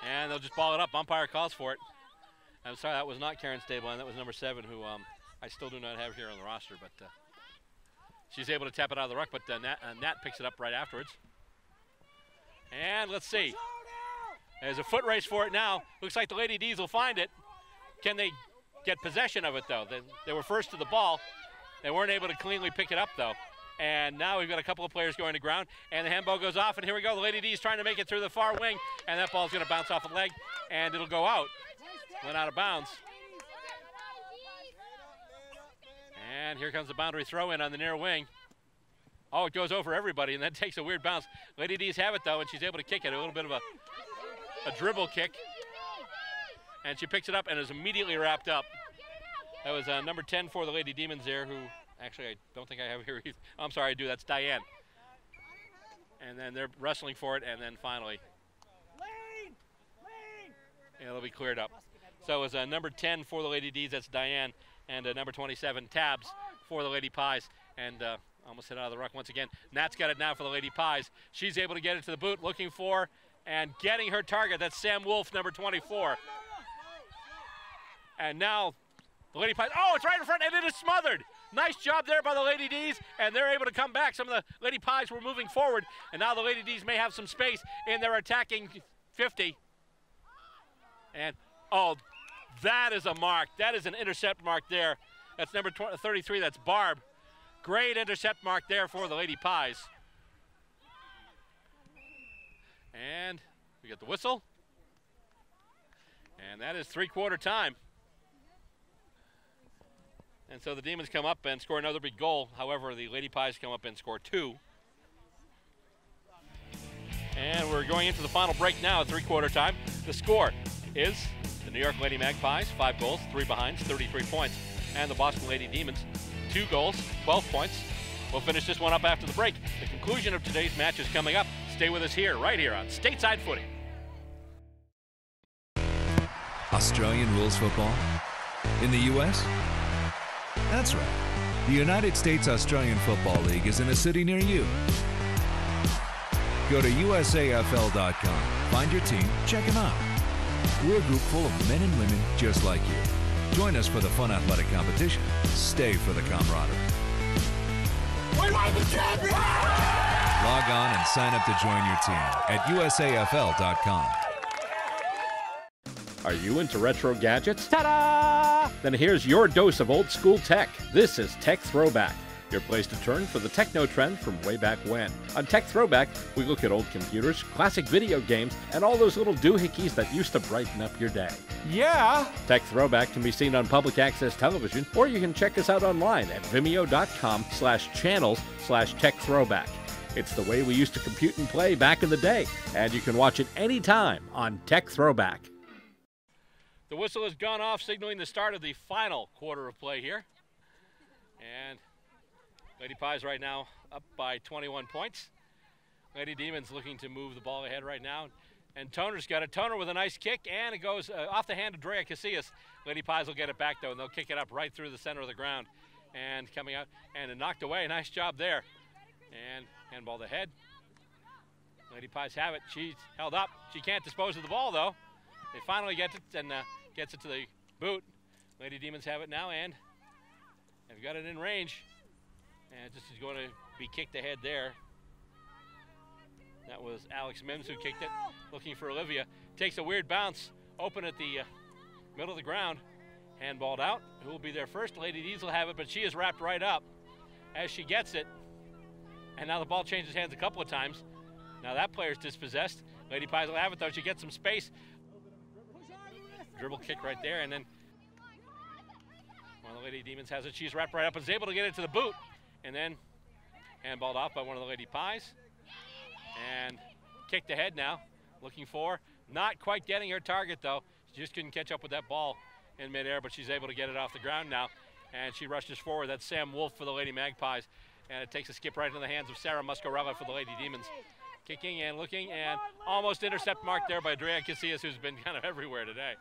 And they'll just ball it up. Umpire calls for it. I'm sorry, that was not Karen Stabline. That was number seven, who um, I still do not have here on the roster. But uh, she's able to tap it out of the ruck, but uh, Nat, uh, Nat picks it up right afterwards. And let's see. There's a foot race for it now. Looks like the Lady D's will find it. Can they get possession of it, though? They, they were first to the ball. They weren't able to cleanly pick it up, though. And now we've got a couple of players going to ground, and the handball goes off, and here we go. The Lady D is trying to make it through the far wing, and that ball's going to bounce off a leg, and it'll go out. Went out of bounds. And here comes the boundary throw in on the near wing. Oh, it goes over everybody, and then <laughs> takes a weird bounce. Lady D's have it, though, and she's able to kick it. A little bit of a, a dribble kick. And she picks it up and is immediately wrapped up. That was uh, number 10 for the Lady Demons there, who Actually, I don't think I have here. Either. I'm sorry, I do. That's Diane. And then they're wrestling for it, and then finally, it'll be cleared up. So it was uh, number 10 for the Lady D's. That's Diane, and uh, number 27 Tabs for the Lady Pies, and uh, almost hit out of the ruck once again. Nat's got it now for the Lady Pies. She's able to get it to the boot, looking for and getting her target. That's Sam Wolf, number 24. And now the Lady Pies. Oh, it's right in front, and it is smothered. Nice job there by the Lady D's, and they're able to come back. Some of the Lady Pies were moving forward, and now the Lady D's may have some space in their attacking 50. And, oh, that is a mark. That is an intercept mark there. That's number 33. That's Barb. Great intercept mark there for the Lady Pies. And we get the whistle. And that is three-quarter time. And so the Demons come up and score another big goal. However, the Lady Pies come up and score two. And we're going into the final break now, at three quarter time. The score is the New York Lady Magpies, five goals, three behinds, 33 points. And the Boston Lady Demons, two goals, 12 points. We'll finish this one up after the break. The conclusion of today's match is coming up. Stay with us here, right here on Stateside Footy. Australian rules football? In the U.S.? That's right. The United States Australian Football League is in a city near you. Go to USAFL.com, find your team, check them out. We're a group full of men and women just like you. Join us for the fun athletic competition. Stay for the camaraderie. We are the champions! Log on and sign up to join your team at USAFL.com. Are you into retro gadgets? Ta-da! Then here's your dose of old school tech. This is Tech Throwback, your place to turn for the techno trend from way back when. On Tech Throwback, we look at old computers, classic video games, and all those little doohickeys that used to brighten up your day. Yeah! Tech Throwback can be seen on public access television, or you can check us out online at vimeo.com slash channels slash tech throwback. It's the way we used to compute and play back in the day, and you can watch it anytime on Tech Throwback. The whistle has gone off, signaling the start of the final quarter of play here. And Lady Pies right now up by 21 points. Lady Demons looking to move the ball ahead right now. And Toner's got it. Toner with a nice kick, and it goes uh, off the hand of Drea Casillas. Lady Pies will get it back, though, and they'll kick it up right through the center of the ground. And coming out, and it knocked away. Nice job there. And handball the head. Lady Pies have it. She's held up. She can't dispose of the ball, though. They finally get it, and uh, Gets it to the boot. Lady Demons have it now, and they've got it in range. And this is going to be kicked ahead there. That was Alex Mims who kicked it, looking for Olivia. Takes a weird bounce, open at the uh, middle of the ground. Handballed out. Who will be there first? Lady D's will have it, but she is wrapped right up as she gets it. And now the ball changes hands a couple of times. Now that player is dispossessed. Lady Pies will have it though. She gets some space dribble kick right there, and then one of the Lady Demons has it. She's wrapped right up and is able to get it to the boot, and then handballed off by one of the Lady Pies. And kicked ahead now, looking for. Not quite getting her target though. She just couldn't catch up with that ball in midair, but she's able to get it off the ground now. And she rushes forward. That's Sam Wolf for the Lady Magpies. And it takes a skip right into the hands of Sarah Muscarella for the Lady Demons. Kicking and looking and almost intercept mark there by Drea Casillas, who's been kind of <laughs> everywhere today,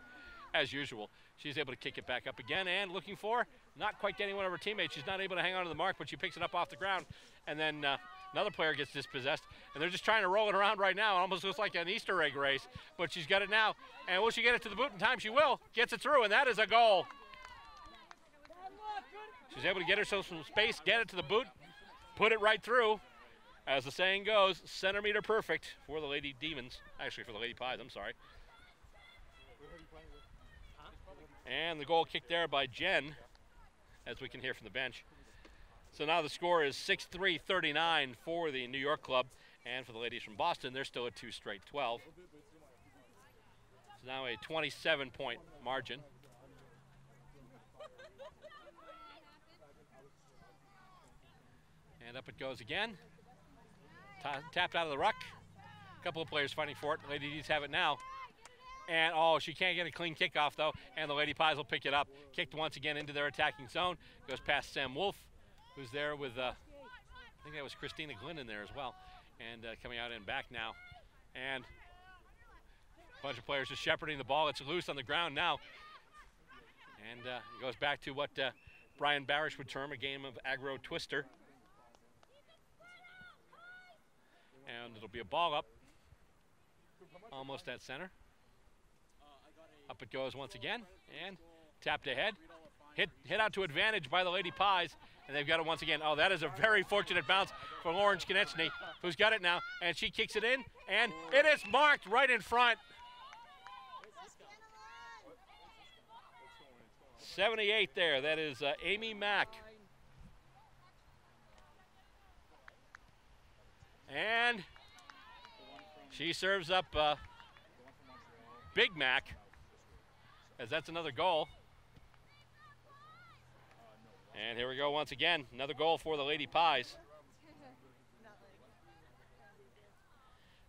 as usual. She's able to kick it back up again and looking for, not quite getting one of her teammates. She's not able to hang on to the mark, but she picks it up off the ground. And then uh, another player gets dispossessed. And they're just trying to roll it around right now. It almost looks like an Easter egg race, but she's got it now. And will she get it to the boot in time? She will. Gets it through, and that is a goal. She's able to get herself some space, get it to the boot, put it right through. As the saying goes, centimeter perfect for the Lady Demons. Actually, for the Lady Pies, I'm sorry. And the goal kicked there by Jen, as we can hear from the bench. So now the score is 6-3 39 for the New York club. And for the ladies from Boston, they're still at two straight 12. So now a 27 point margin. And up it goes again. Ta tapped out of the ruck. A couple of players fighting for it. Lady D's have it now. And oh, she can't get a clean kickoff though. And the Lady Pies will pick it up. Kicked once again into their attacking zone. Goes past Sam Wolf, who's there with, uh, I think that was Christina Glynn in there as well. And uh, coming out and back now. And a bunch of players just shepherding the ball. It's loose on the ground now. And uh, it goes back to what uh, Brian Barish would term a game of aggro twister. And it'll be a ball up, almost at center. Up it goes once again, and tapped ahead. Hit, hit out to advantage by the Lady Pies, and they've got it once again. Oh, that is a very fortunate bounce for Lauren Konechny, who's got it now, and she kicks it in, and it is marked right in front. 78 there. That is uh, Amy Mack. And she serves up uh, Big Mac, as that's another goal. And here we go once again. Another goal for the Lady Pies.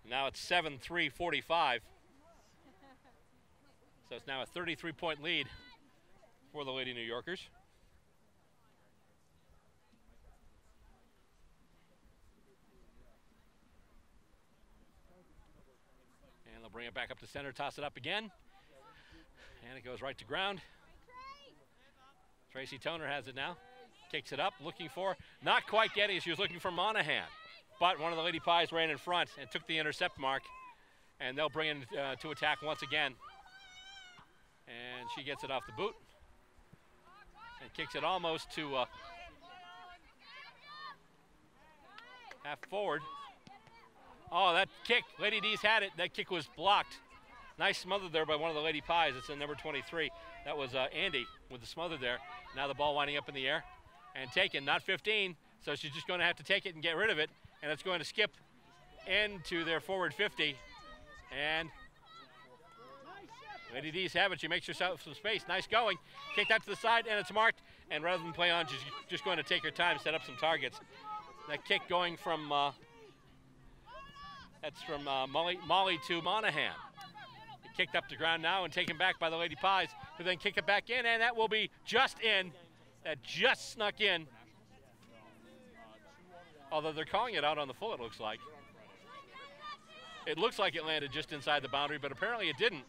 Now it's 7 3 45. So it's now a 33 point lead for the Lady New Yorkers. And they'll bring it back up to center, toss it up again. And it goes right to ground. Tracy Toner has it now. Kicks it up, looking for, not quite getting it. She was looking for Monahan. But one of the Lady Pies ran in front and took the intercept mark. And they'll bring in uh, to attack once again. And she gets it off the boot. And kicks it almost to uh, half forward. Oh, that kick, Lady D's had it. That kick was blocked. Nice smother there by one of the Lady Pies. It's in number 23. That was uh, Andy with the smother there. Now the ball winding up in the air and taken, not 15. So she's just going to have to take it and get rid of it. And it's going to skip into their forward 50. And Lady D's have it. She makes herself some space. Nice going. Kick that to the side, and it's marked. And rather than play on, she's just going to take her time, set up some targets. That kick going from uh, that's from uh, Molly, Molly to Monahan. Kicked up the ground now and taken back by the Lady Pies, who then kick it back in, and that will be just in. That just snuck in. Although they're calling it out on the full, it looks like. It looks like it landed just inside the boundary, but apparently it didn't.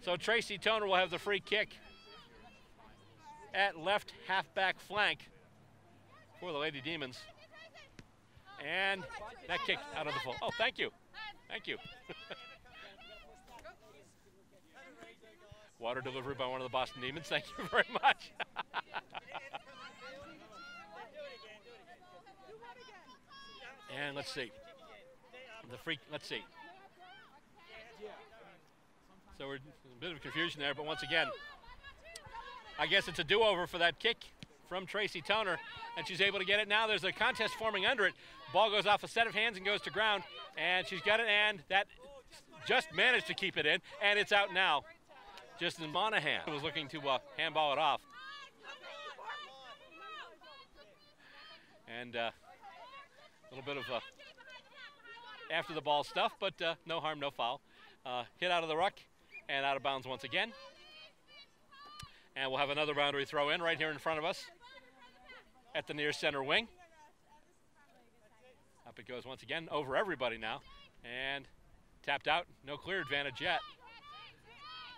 So Tracy Toner will have the free kick at left halfback flank for the Lady Demons. And that kick out of the full. Oh, thank you. Thank you. <laughs> Water delivery by one of the Boston Demons. Thank you very much. <laughs> and let's see. The freak, let's see. So we're a bit of confusion there, but once again, I guess it's a do-over for that kick from Tracy Toner, and she's able to get it now. There's a contest forming under it. Ball goes off a set of hands and goes to ground, and she's got it, and that just managed to keep it in, and it's out now. Justin Monahan was looking to uh, handball it off. And uh, a little bit of a after the ball stuff, but uh, no harm, no foul. Uh, hit out of the ruck and out of bounds once again. And we'll have another boundary throw in right here in front of us at the near center wing. Up it goes once again over everybody now. And tapped out. No clear advantage yet.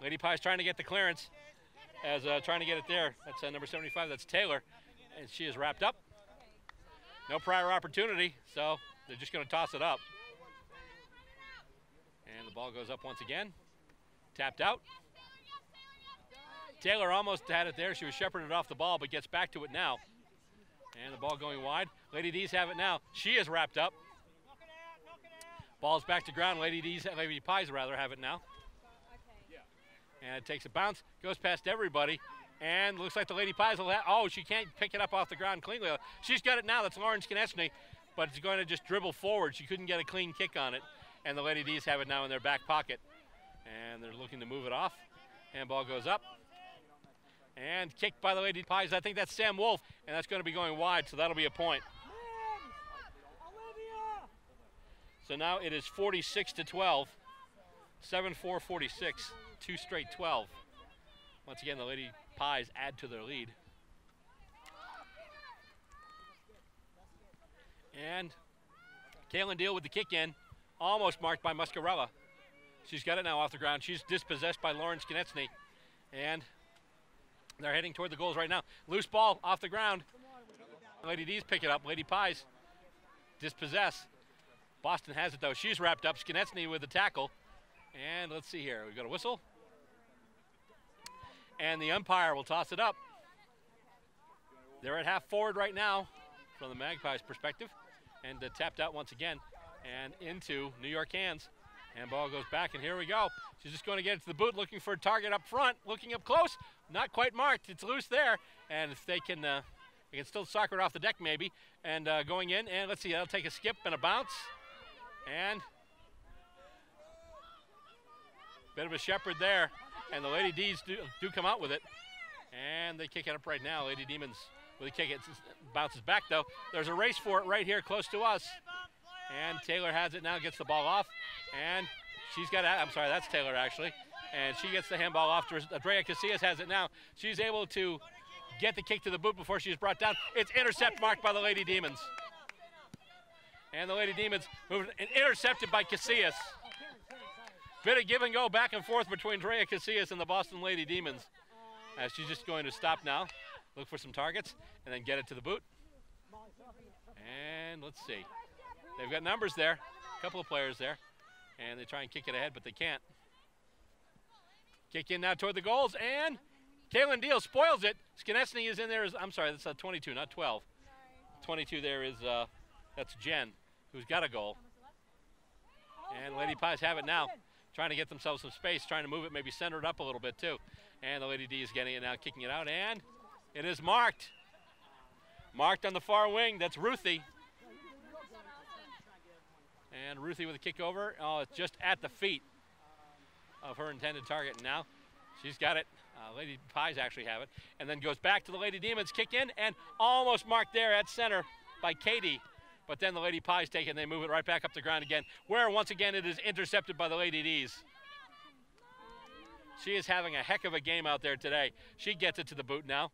Lady Pie's trying to get the clearance as uh, trying to get it there. That's uh, number 75. That's Taylor. And she is wrapped up. No prior opportunity, so they're just going to toss it up. And the ball goes up once again. Tapped out. Taylor almost had it there. She was shepherded off the ball, but gets back to it now. And the ball going wide. Lady D's have it now. She is wrapped up. Ball's back to ground. Lady D's, Lady Pies rather have it now. And it takes a bounce, goes past everybody, and looks like the Lady Pies will have, oh, she can't pick it up off the ground cleanly. She's got it now. That's Lauren Skonechny, but it's going to just dribble forward. She couldn't get a clean kick on it, and the Lady D's have it now in their back pocket. And they're looking to move it off. Handball goes up. And kicked by the Lady Pies. I think that's Sam Wolf, and that's going to be going wide, so that'll be a point. So now it is 46 to 12. 7 4 46. Two straight 12. Once again, the Lady Pies add to their lead. And Kaylin Deal with the kick in, almost marked by Muscarella. She's got it now off the ground. She's dispossessed by Lauren Skonechny. And they're heading toward the goals right now. Loose ball off the ground. Lady D's pick it up. Lady Pies dispossess. Boston has it though. She's wrapped up. Skonechny with the tackle. And let's see here. We've got a whistle. And the umpire will toss it up. They're at half forward right now from the Magpies' perspective. And uh, tapped out once again and into New York hands. And ball goes back, and here we go. She's just going to get into the boot, looking for a target up front, looking up close. Not quite marked. It's loose there. And if they can, uh, they can still soccer it off the deck maybe. And uh, going in, and let's see, that'll take a skip and a bounce. And bit of a shepherd there. And the Lady D's do, do come out with it. And they kick it up right now. Lady Demons with a kick. It bounces back though. There's a race for it right here close to us. And Taylor has it now, gets the ball off. And she's got, I'm sorry, that's Taylor actually. And she gets the handball off. To Andrea Casillas has it now. She's able to get the kick to the boot before she's brought down. It's intercept marked by the Lady Demons. And the Lady Demons moved and intercepted by Casillas. Bit of give and go back and forth between Drea Casillas and the Boston Lady Demons. As she's just going to stop now, look for some targets, and then get it to the boot. And let's see. They've got numbers there, a couple of players there, and they try and kick it ahead, but they can't. Kick in now toward the goals, and Kaylin Deal spoils it. Skonechny is in there. As, I'm sorry, that's uh, 22, not 12. 22 there is, uh, that's Jen, who's got a goal. And Lady Pies have it now, trying to get themselves some space, trying to move it, maybe center it up a little bit too. And the Lady D is getting it now, kicking it out, and it is marked. Marked on the far wing, that's Ruthie. And Ruthie with a kick over. Oh, it's just at the feet of her intended target. And now she's got it. Uh, Lady Pies actually have it. And then goes back to the Lady Demons. Kick in and almost marked there at center by Katie. But then the Lady Pies take it and they move it right back up the ground again, where once again it is intercepted by the Lady D's. She is having a heck of a game out there today. She gets it to the boot now.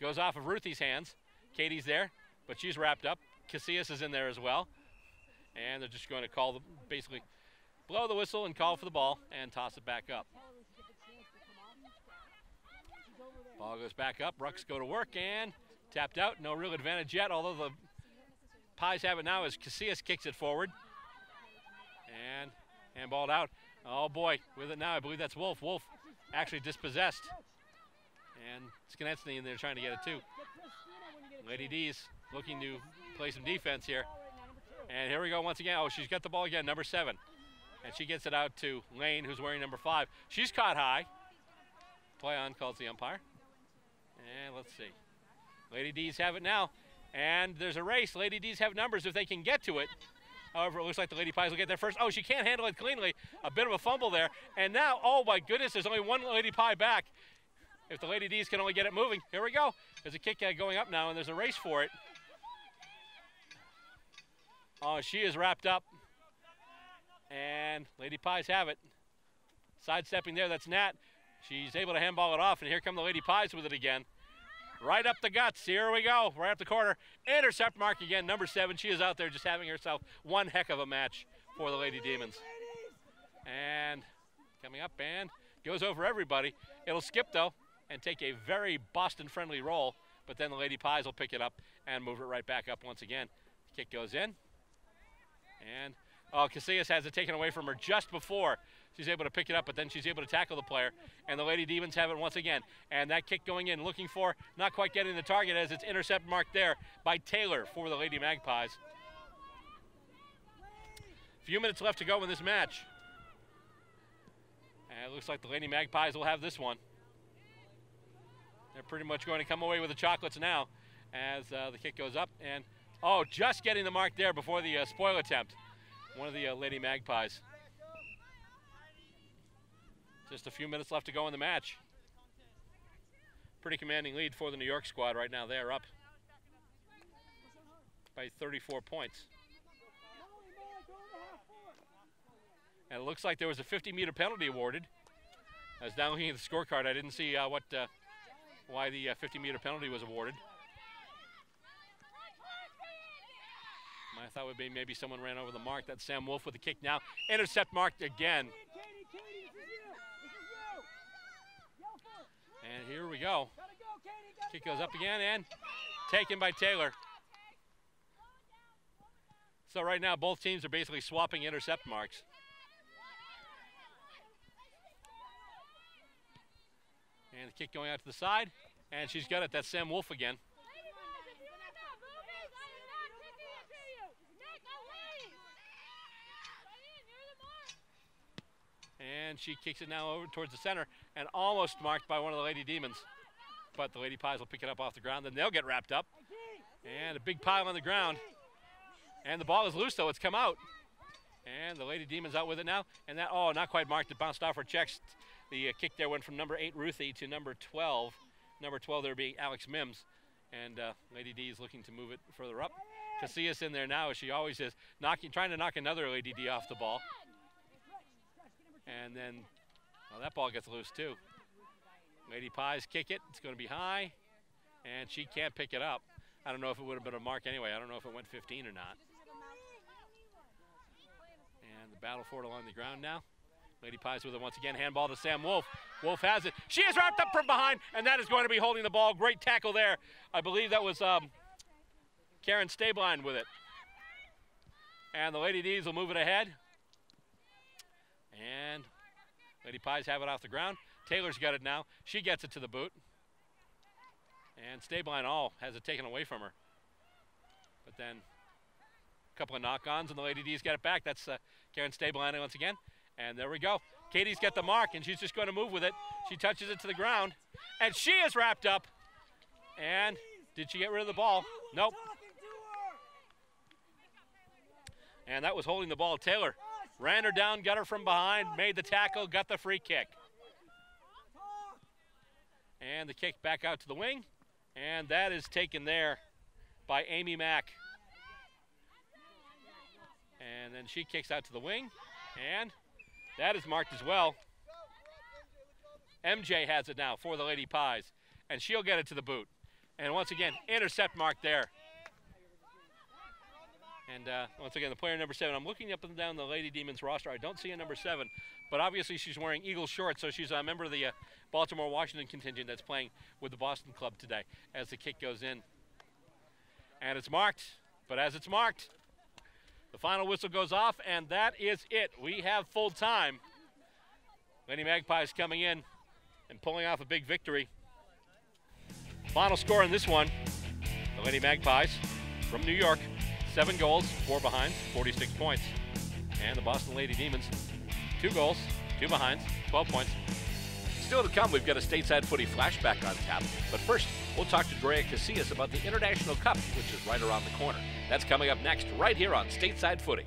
Goes off of Ruthie's hands. Katie's there, but she's wrapped up. Casillas is in there as well. And they're just going to call the basically blow the whistle and call for the ball and toss it back up. Ball goes back up. Rucks go to work and tapped out. No real advantage yet, although the Pies have it now as Casillas kicks it forward. And handballed out. Oh boy, with it now, I believe that's Wolf. Wolf actually dispossessed. And Skonechny in there trying to get it too. Lady D's looking to play some defense here. And here we go once again. Oh, she's got the ball again, number seven. And she gets it out to Lane, who's wearing number five. She's caught high. Play on calls the umpire. And let's see. Lady D's have it now. And there's a race. Lady D's have numbers if they can get to it. However, it looks like the Lady Pies will get there first. Oh, she can't handle it cleanly. A bit of a fumble there. And now, oh my goodness, there's only one Lady Pie back. If the Lady D's can only get it moving. Here we go. There's a kick going up now, and there's a race for it. Oh, she is wrapped up. And Lady Pies have it. Sidestepping there, that's Nat. She's able to handball it off, and here come the Lady Pies with it again. Right up the guts. Here we go. Right up the corner. Intercept mark again. Number seven. She is out there just having herself one heck of a match for the Lady Demons. And coming up and goes over everybody. It'll skip though and take a very Boston friendly roll, but then the Lady Pies will pick it up and move it right back up once again. Kick goes in. And oh, Casillas has it taken away from her just before she's able to pick it up, but then she's able to tackle the player. And the Lady Demons have it once again. And that kick going in, looking for, not quite getting the target as it's intercept marked there by Taylor for the Lady Magpies. A Few minutes left to go in this match. And it looks like the Lady Magpies will have this one. They're pretty much going to come away with the chocolates now as uh, the kick goes up. And, oh, just getting the mark there before the uh, spoil attempt. One of the uh, Lady Magpies. Just a few minutes left to go in the match. Pretty commanding lead for the New York squad right now. They're up by 34 points. And it looks like there was a 50 meter penalty awarded. I was down looking at the scorecard. I didn't see uh, what uh, why the uh, 50 meter penalty was awarded. I thought would be maybe someone ran over the mark. That's Sam Wolf with the kick now. Intercept marked again. And here we go. Kick goes up again and taken by Taylor. So right now both teams are basically swapping intercept marks. And the kick going out to the side. And she's got it. That's Sam Wolf again. And she kicks it now over towards the center and almost marked by one of the Lady Demons. But the Lady Pies will pick it up off the ground. Then they'll get wrapped up. And a big pile on the ground. And the ball is loose, though. It's come out. And the Lady Demons out with it now. And that, oh, not quite marked. It bounced off her checks. The uh, kick there went from number 8, Ruthie, to number 12. Number 12 there being Alex Mims. And uh, Lady D is looking to move it further up. Casillas in there now, as she always is, knocking, trying to knock another Lady D off the ball. And then, well, that ball gets loose too. Lady Pies kick it. It's going to be high. And she can't pick it up. I don't know if it would have been a mark anyway. I don't know if it went 15 or not. And the battle for it along the ground now. Lady Pies with it once again. Handball to Sam Wolf. Wolf has it. She is wrapped up from behind, and that is going to be holding the ball. Great tackle there. I believe that was um, Karen Stabline with it. And the Lady D's will move it ahead. And Lady Pies have it off the ground. Taylor's got it now. She gets it to the boot. And Stabline all has it taken away from her. But then a couple of knock-ons and the Lady D's got it back. That's uh, Karen Stabline once again. And there we go. Katie's got the mark and she's just going to move with it. She touches it to the ground. And she is wrapped up. And did she get rid of the ball? Nope. And that was holding the ball. Taylor ran her down, got her from behind, made the tackle, got the free kick. And the kick back out to the wing. And that is taken there by Amy Mack. And then she kicks out to the wing. And that is marked as well. MJ has it now for the Lady Pies. And she'll get it to the boot. And once again, intercept mark there. And uh, once again, the player number seven. I'm looking up and down the Lady Demons roster. I don't see a number seven, but obviously she's wearing Eagle shorts, so she's a member of the uh, Baltimore Washington contingent that's playing with the Boston club today as the kick goes in. And it's marked, but as it's marked, the final whistle goes off, and that is it. We have full time. Lady Magpies coming in and pulling off a big victory. Final score in this one the Lady Magpies from New York Seven goals, four behind, 46 points. And the Boston Lady Demons, two goals, two behinds, 12 points. Still to come, we've got a stateside footy flashback on tap. But first, we'll talk to Drea Casillas about the International Cup, which is right around the corner. That's coming up next, right here on Stateside Footy.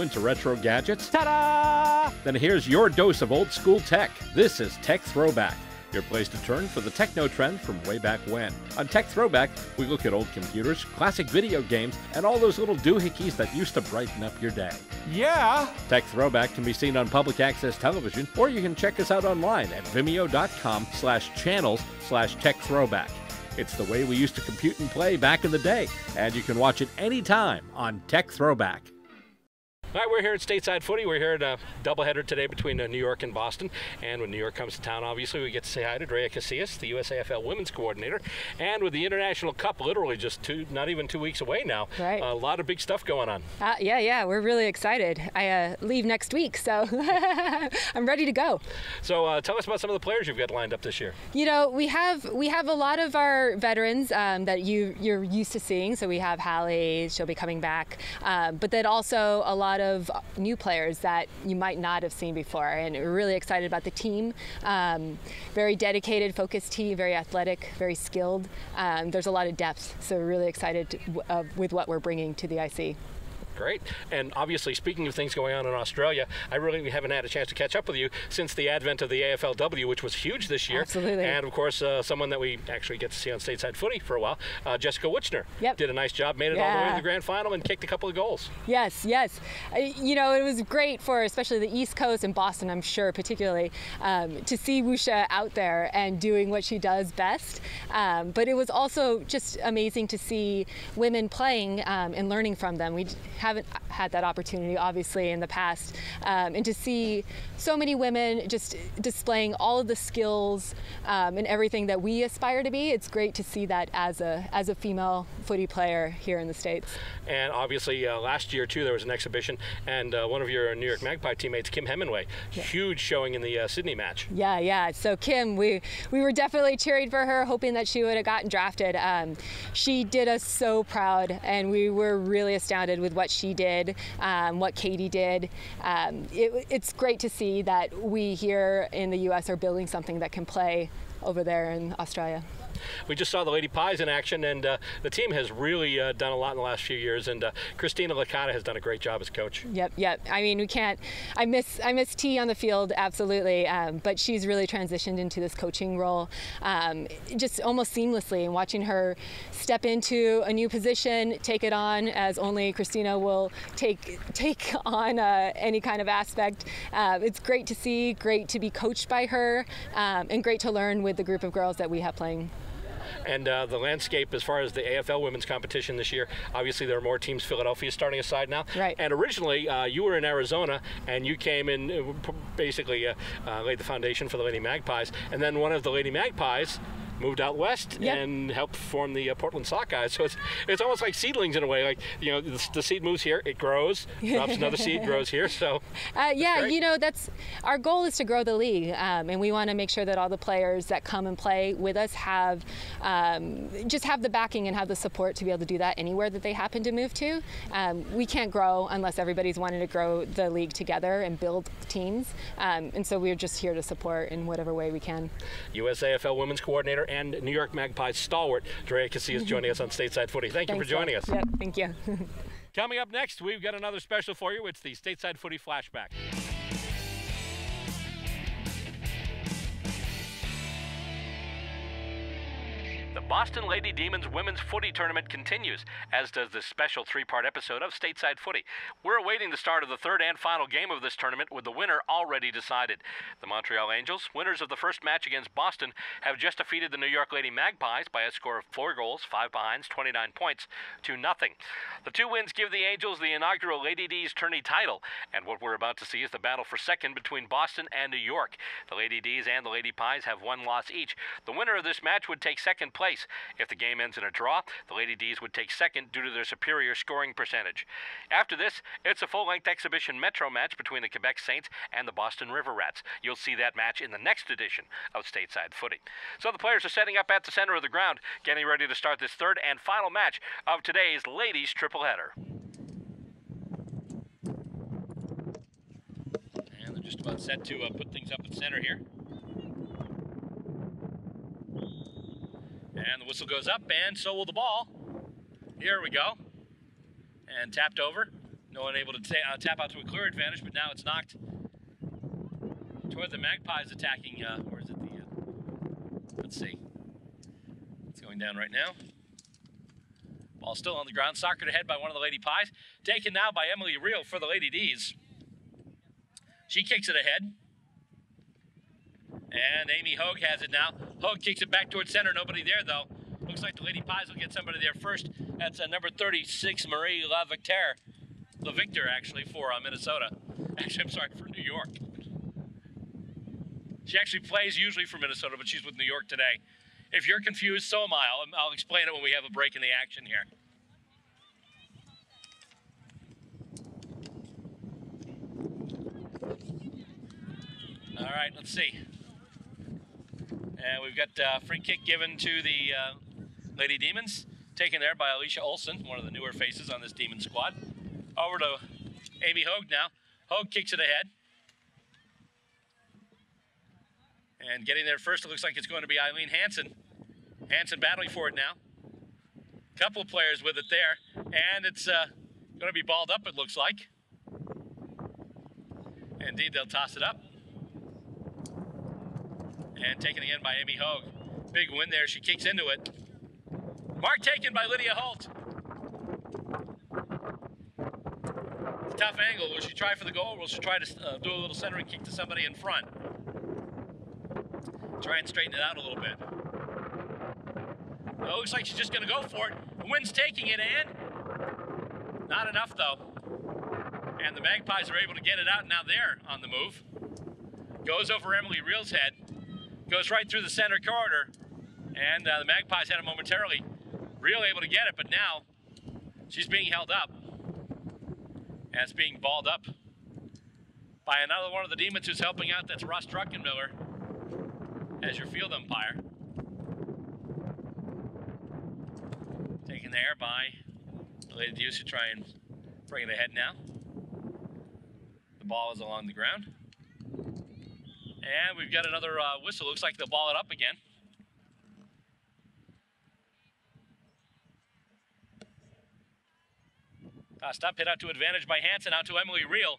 You into retro gadgets? Ta-da! Then here's your dose of old school tech. This is Tech Throwback your place to turn for the techno trend from way back when. On Tech Throwback, we look at old computers, classic video games, and all those little doohickeys that used to brighten up your day. Yeah! Tech Throwback can be seen on public access television, or you can check us out online at vimeo.com slash channels slash tech throwback. It's the way we used to compute and play back in the day, and you can watch it anytime on Tech Throwback. All right, we're here at Stateside Footy. We're here at a doubleheader today between uh, New York and Boston. And when New York comes to town, obviously, we get to say hi to Drea Casillas, the USAFL Women's Coordinator. And with the International Cup literally just two, not even two weeks away now, right. a lot of big stuff going on. Uh, yeah, yeah, we're really excited. I uh, leave next week, so <laughs> I'm ready to go. So uh, tell us about some of the players you've got lined up this year. You know, we have we have a lot of our veterans um, that you you're used to seeing. So we have Hallie, she'll be coming back, um, but then also a lot lot of new players that you might not have seen before. And we're really excited about the team. Um, very dedicated, focused team, very athletic, very skilled. Um, there's a lot of depth. So we're really excited to, uh, with what we're bringing to the IC great. And obviously, speaking of things going on in Australia, I really haven't had a chance to catch up with you since the advent of the AFLW, which was huge this year. Absolutely. And of course, uh, someone that we actually get to see on stateside footy for a while, uh, Jessica Wuchner. Yep. Did a nice job, made it yeah. all the way to the grand final, and kicked a couple of goals. Yes, yes. Uh, you know, it was great for especially the East Coast and Boston, I'm sure, particularly, um, to see Wusha out there and doing what she does best. Um, but it was also just amazing to see women playing um, and learning from them. We haven't had that opportunity, obviously, in the past. Um, and to see so many women just displaying all of the skills um, and everything that we aspire to be, it's great to see that as a, as a female footy player here in the States. And obviously, uh, last year, too, there was an exhibition, and uh, one of your New York Magpie teammates, Kim Hemingway, yeah. huge showing in the uh, Sydney match. Yeah, yeah. So, Kim, we, we were definitely cheering for her, hoping that she would have gotten drafted. Um, she did us so proud, and we were really astounded with what she did did, um, what Katie did. Um, it, it's great to see that we here in the U.S. are building something that can play over there in Australia. We just saw the Lady Pies in action, and uh, the team has really uh, done a lot in the last few years. And uh, Christina Licata has done a great job as coach. Yep, yep. I mean, we can't. I miss I miss T on the field absolutely, um, but she's really transitioned into this coaching role, um, just almost seamlessly. And watching her step into a new position, take it on as only Christina will take take on uh, any kind of aspect. Uh, it's great to see, great to be coached by her, um, and great to learn with the group of girls that we have playing and uh, the landscape as far as the AFL women's competition this year. Obviously, there are more teams. Philadelphia starting aside now. Right. And originally, uh, you were in Arizona, and you came in, uh, basically uh, uh, laid the foundation for the Lady Magpies, and then one of the Lady Magpies moved out west yep. and helped form the uh, Portland Sockeyes. So it's it's almost like seedlings in a way. Like you know, the, the seed moves here, it grows, drops another <laughs> seed, grows here. So uh, yeah, you know, that's our goal is to grow the league, um, and we want to make sure that all the players that come and play with us have um, just have the backing and have the support to be able to do that anywhere that they happen to move to. Um, we can't grow unless everybody's wanting to grow the league together and build teams, um, and so we're just here to support in whatever way we can. USAFL Women's Coordinator and New York Magpies stalwart Drea Casillas mm-hmm. joining us on Stateside Footy. Thank Thanks, you for joining us. Yep, thank you. <laughs> Coming up next, we've got another special for you. It's the Stateside Footy Flashback. The Boston Lady Demons women's footy tournament continues, as does this special three part episode of Stateside Footy. We're awaiting the start of the third and final game of this tournament with the winner already decided. The Montreal Angels, winners of the first match against Boston, have just defeated the New York Lady Magpies by a score of four goals, five behinds, 29 points, to nothing. The two wins give the Angels the inaugural Lady D's tourney title, and what we're about to see is the battle for second between Boston and New York. The Lady D's and the Lady Pies have one loss each. The winner of this match would take second place. If the game ends in a draw, the Lady D's would take second due to their superior scoring percentage. After this, it's a full length exhibition Metro match between the Quebec Saints and the Boston River Rats. You'll see that match in the next edition of Stateside Footy. So the players are setting up at the center of the ground, getting ready to start this third and final match of today's ladies triple header. And they're just about set to uh, put things up in center here. And the whistle goes up, and so will the ball. Here we go. And tapped over. No one able to uh, tap out to a clear advantage, but now it's knocked toward the Magpies attacking. Uh, or is it the? Uh, let's see. It's going down right now. Ball still on the ground. Soccer ahead by one of the Lady Pies. Taken now by Emily Reel for the Lady D's. She kicks it ahead. And Amy Hogue has it now. Hogue kicks it back towards center. Nobody there, though. Looks like the Lady Pies will get somebody there first. That's uh, number 36, Marie La Victor. La Victor, actually, for uh, Minnesota. <laughs> Actually, I'm sorry, for New York. She actually plays usually for Minnesota, but she's with New York today. If you're confused, so am I. I'll, I'll explain it when we have a break in the action here. All right, let's see. And we've got uh, free kick given to the uh, Lady Demons, taken there by Alicia Olson, one of the newer faces on this Demon squad. Over to Amy Hogue now. Hogue kicks it ahead. And getting there first, it looks like it's going to be Eileen Hanson. Hanson battling for it now. Couple players with it there. And it's uh, going to be balled up, it looks like. Indeed, they'll toss it up. And taken again by Amy Hogue. Big win there. She kicks into it. Mark taken by Lydia Holt. Tough angle. Will she try for the goal? Will she try to uh, do a little centering kick to somebody in front? Try and straighten it out a little bit. Oh, looks like she's just going to go for it. The wind's taking it, and not enough, though. And the Magpies are able to get it out. Now they're on the move. Goes over Emily Reel's head. Goes right through the center corridor. And uh, the Magpies had it momentarily. Reel able to get it, but now she's being held up. And it's being balled up by another one of the demons who's helping out. That's Russ Druckenmiller as your field umpire. Taken there by the Lady D's to try and bring it ahead now. The ball is along the ground. And we've got another uh, whistle. Looks like they'll ball it up again. Uh, stop hit out to advantage by Hanson, out to Emily Reel.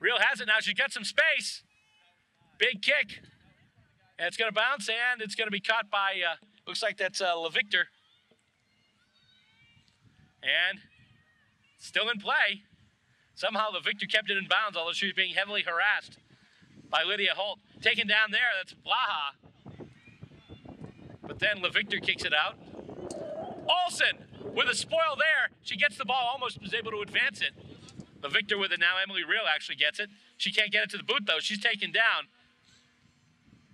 Reel has it now. She's got some space. Big kick. And it's going to bounce, and it's going to be caught by, uh, looks like that's uh, LaVictor. And still in play. Somehow LaVictor kept it in bounds, although she was being heavily harassed by Lydia Holt. Taken down there, that's Blaha. But then LaVictor kicks it out. Olson with a spoil there. She gets the ball, almost was able to advance it. LaVictor with it now. Emily Reel actually gets it. She can't get it to the boot, though. She's taken down.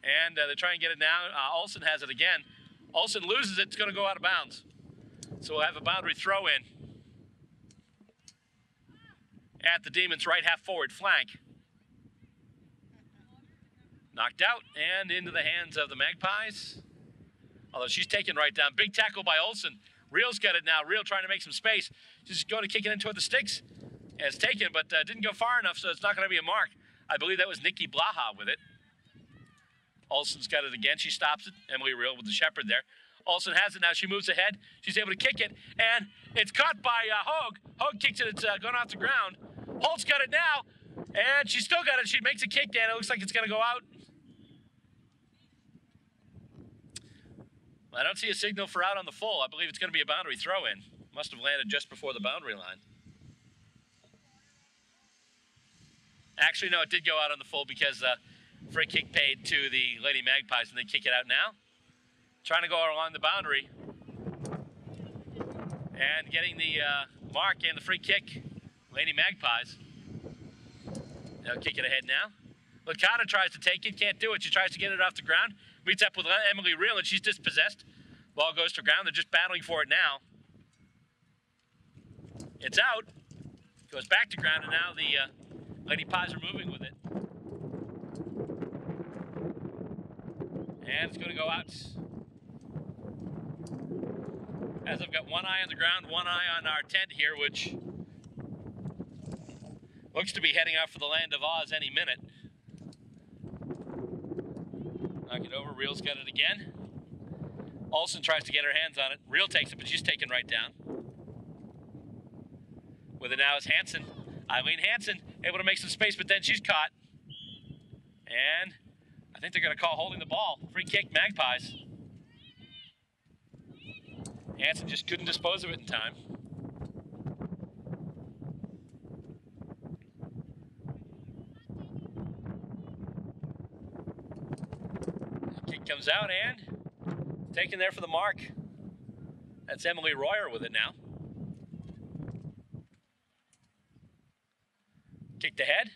And uh, they try and get it now. Uh, Olson has it again. Olson loses it. It's going to go out of bounds. So we'll have a boundary throw in at the Demons' right half forward flank. Knocked out and into the hands of the Magpies. Although she's taken right down. Big tackle by Olson. Reel's got it now. Reel trying to make some space. She's going to kick it in toward the sticks. And it's taken, but uh, didn't go far enough, so it's not going to be a mark. I believe that was Nikki Blaha with it. Olson's got it again. She stops it. Emily Reel with the shepherd there. Olson has it now. She moves ahead. She's able to kick it, and it's caught by uh, Hogue. Hogue kicks it. It's uh, going off the ground. Holt's got it now, and she's still got it. She makes a kick, Dan. It looks like it's going to go out. I don't see a signal for out on the full. I believe it's going to be a boundary throw in. Must have landed just before the boundary line. Actually, no, it did go out on the full because uh, free kick paid to the Lady Magpies, and they kick it out now. Trying to go along the boundary. And getting the uh, mark and the free kick, Lady Magpies. They'll kick it ahead now. Licata tries to take it, can't do it. She tries to get it off the ground. Meets up with Emily Reel, and she's dispossessed. Ball goes to ground. They're just battling for it now. It's out. Goes back to ground, and now the uh, Lady Pies are moving with it. And it's going to go out. As I've got one eye on the ground, one eye on our tent here, which looks to be heading out for the land of Oz any minute. Knock it over. Reel's got it again. Olson tries to get her hands on it. Reel takes it, but she's taken right down. With it now is Hanson. Eileen Hanson able to make some space, but then she's caught. And I think they're going to call holding the ball. Free kick, Magpies. Hanson just couldn't dispose of it in time. Kick comes out and taken there for the mark. That's Emily Royer with it now. Kicked ahead.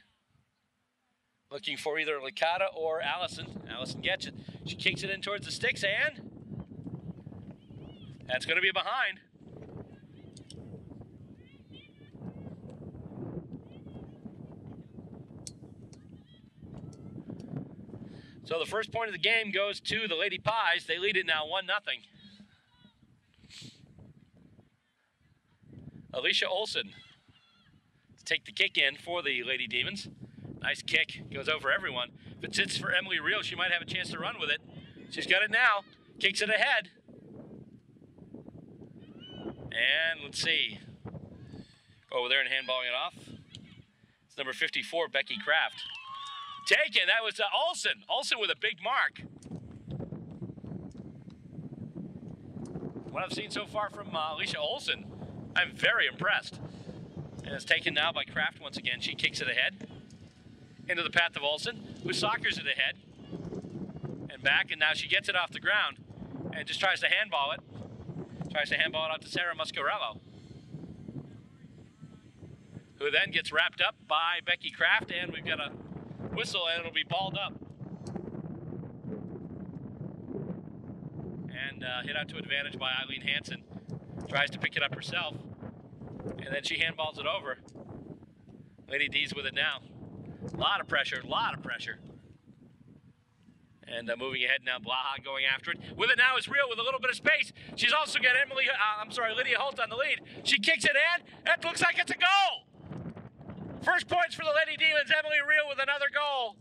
Looking for either Licata or Allison. Allison gets it. She kicks it in towards the sticks and that's going to be behind. So the first point of the game goes to the Lady Pies. They lead it now 1 0. Alicia Olson to take the kick in for the Lady Demons. Nice kick, goes over everyone. If it sits for Emily Reel, she might have a chance to run with it. She's got it now, kicks it ahead. And let's see. Over there and handballing it off. It's number 54, Becky Kraft. Taken. That was uh, Olson. Olson with a big mark. What I've seen so far from uh, Alicia Olson, I'm very impressed. And it's taken now by Kraft once again. She kicks it ahead into the path of Olson, who soccers it ahead and back, and now she gets it off the ground and just tries to handball it. Tries to handball it out to Sarah Muscarella, who then gets wrapped up by Becky Kraft, and we've got a whistle, and it'll be balled up. And uh, hit out to advantage by Eileen Hanson. Tries to pick it up herself, and then she handballs it over. Lady D's with it now. A lot of pressure, a lot of pressure. And uh, moving ahead now, Blaha going after it. With it now is Reel with a little bit of space. She's also got Emily, uh, I'm sorry, Lydia Holt on the lead. She kicks it in. It looks like it's a goal. First points for the Lady Demons. Emily Reel with another goal.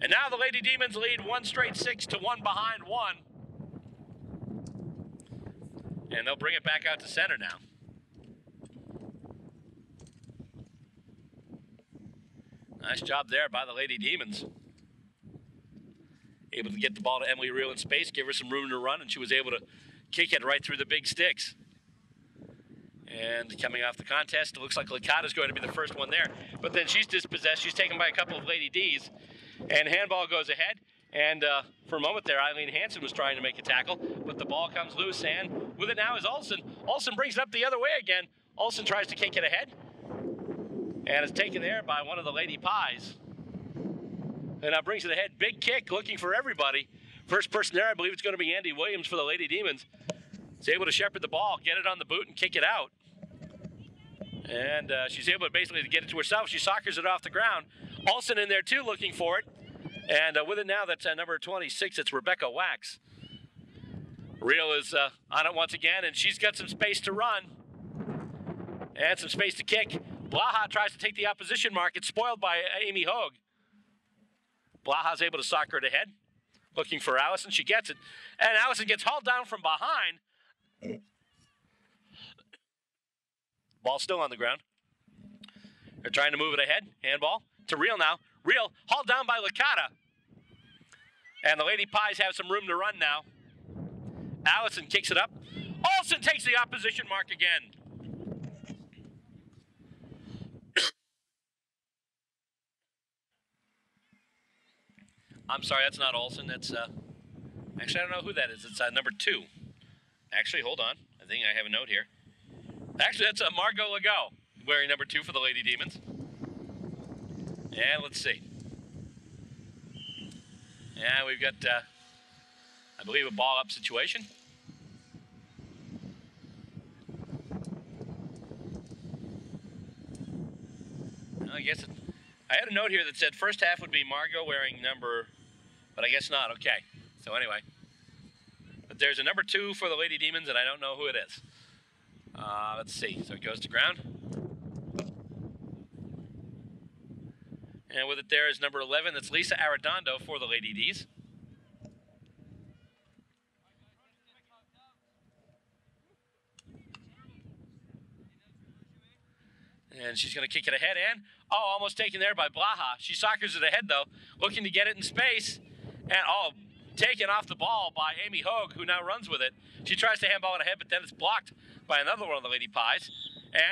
And now the Lady Demons lead one straight six to one behind one. And they'll bring it back out to center now. Nice job there by the Lady Demons. Able to get the ball to Emily Reel in space, give her some room to run, and she was able to kick it right through the big sticks. And coming off the contest, it looks like Licata's going to be the first one there. But then she's dispossessed. She's taken by a couple of Lady D's. And handball goes ahead. And uh, for a moment there, Eileen Hanson was trying to make a tackle, but the ball comes loose. And with it now is Olson. Olson brings it up the other way again. Olson tries to kick it ahead. And it's taken there by one of the Lady Pies. And now brings it ahead. Big kick looking for everybody. First person there, I believe it's going to be Andy Williams for the Lady Demons. Is able to shepherd the ball, get it on the boot, and kick it out. And uh, she's able to basically to get it to herself. She soccers it off the ground. Olson in there too, looking for it. And uh, with it now, that's uh, number 26. It's Rebecca Wax. Reel is uh, on it once again, and she's got some space to run and some space to kick. Blaha tries to take the opposition mark. It's spoiled by Amy Hogue. Blaha's able to soccer it ahead, looking for Allison. She gets it, and Allison gets hauled down from behind. Ball still on the ground. They're trying to move it ahead. Handball to Reel now. Reel hauled down by Licata. And the Lady Pies have some room to run now. Allison kicks it up. Olson takes the opposition mark again. <coughs> I'm sorry, that's not Olson. That's uh, actually I don't know who that is. It's uh, number two. Actually, hold on. I think I have a note here. Actually, that's uh, Margot Legault wearing number two for the Lady Demons. And let's see. Yeah, we've got, uh, I believe, a ball up situation. I guess it, I had a note here that said first half would be Margot wearing number, but I guess not. Okay. So anyway, but there's a number two for the Lady Demons, and I don't know who it is. Uh, let's see, so it goes to ground. And with it there is number 11, that's Lisa Arredondo for the Lady Ds. And she's going to kick it ahead and, oh, almost taken there by Blaha. She soccers it ahead, though, looking to get it in space. And, oh, taken off the ball by Amy Hogue, who now runs with it. She tries to handball it ahead, but then it's blocked by another one of the Lady Pies.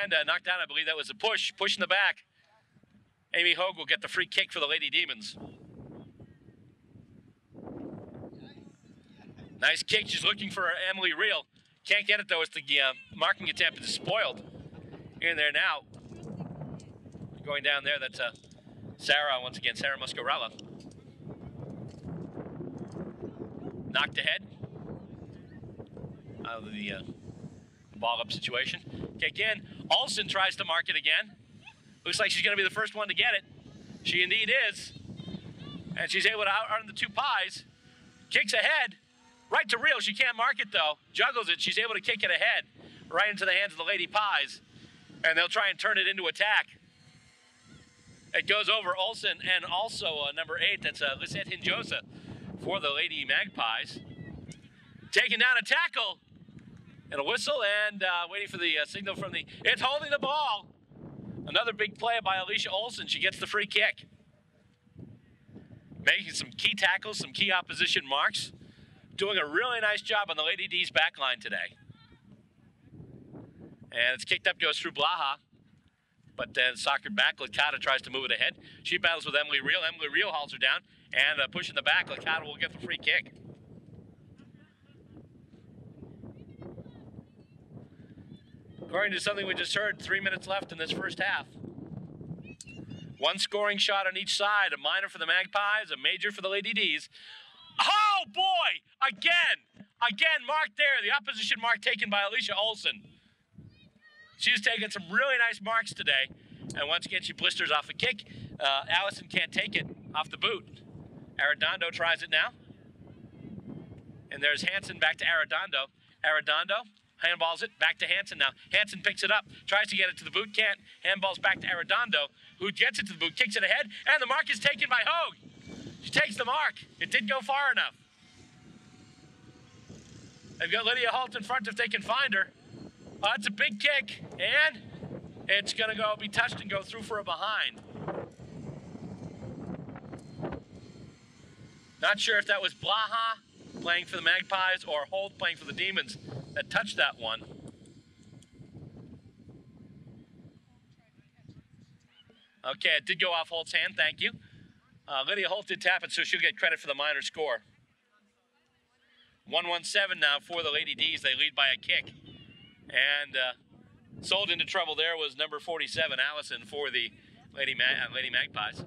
And uh, knocked down, I believe that was a push, push in the back. Amy Hogue will get the free kick for the Lady Demons. Nice kick. She's looking for Emily Reel. Can't get it though. It's the uh, marking attempt is spoiled. In there now. Going down there, that's uh, Sarah once again, Sarah Muscarella. Knocked ahead out of the uh, ball up situation. Kick in. Olson tries to mark it again. Looks like she's going to be the first one to get it. She indeed is. And she's able to outrun the two pies. Kicks ahead. Right to Reel. She can't mark it though. Juggles it. She's able to kick it ahead. Right into the hands of the Lady Pies. And they'll try and turn it into attack. It goes over Olson and also uh, number eight. That's uh, Lisette Hinojosa for the Lady Magpies. Taking down a tackle and a whistle and uh, waiting for the uh, signal from the. It's holding the ball. Another big play by Alicia Olson. She gets the free kick. Making some key tackles, some key opposition marks. Doing a really nice job on the Lady D's back line today. And it's kicked up, goes through Blaha. But then soccer back, Licata tries to move it ahead. She battles with Emily Reel. Emily Reel hauls her down. And uh, pushing the back, Licata will get the free kick. According to something we just heard, three minutes left in this first half. One scoring shot on each side, a minor for the Magpies, a major for the Lady D's. Oh boy! Again! Again, mark there. The opposition mark taken by Alicia She's taking some really nice marks today. And once again, she blisters off a kick. Uh, Allison can't take it off the boot. Arredondo tries it now. And there's Hanson back to Arredondo. Arredondo handballs it back to Hanson now. Hanson picks it up, tries to get it to the boot, can't. Handballs back to Arredondo, who gets it to the boot, kicks it ahead, and the mark is taken by Hogue. She takes the mark. It didn't go far enough. They've got Lydia Holt in front if they can find her. Oh, that's a big kick, and it's going to go be touched and go through for a behind. Not sure if that was Blaha playing for the Magpies or Holt playing for the Demons that touched that one. Okay, it did go off Holt's hand, thank you. Uh, Lydia Holt did tap it, so she'll get credit for the minor score. 117 now for the Lady D's. They lead by a kick. And uh, sold into trouble there was number 47, Allison, for the Lady, uh, Lady Magpies.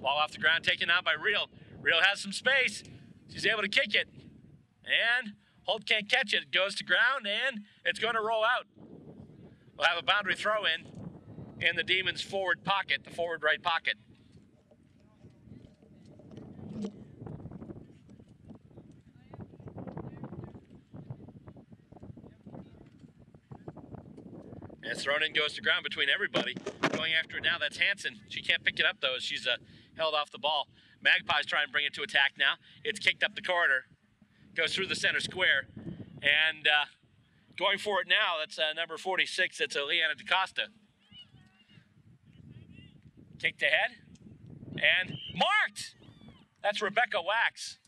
Ball off the ground, taken out by Reel. Reel has some space. She's able to kick it. And Holt can't catch it. It goes to ground, and it's going to roll out. We'll have a boundary throw in in the Demons' forward pocket, the forward right pocket. It's thrown in, goes to ground between everybody. Going after it now, that's Hanson. She can't pick it up, though, she's uh, held off the ball. Magpies try and bring it to attack now. It's kicked up the corridor goes through the center square. And uh, going for it now, that's uh, number 46. That's uh, Leanna DaCosta. Kicked ahead and marked. That's Rebecca Wax.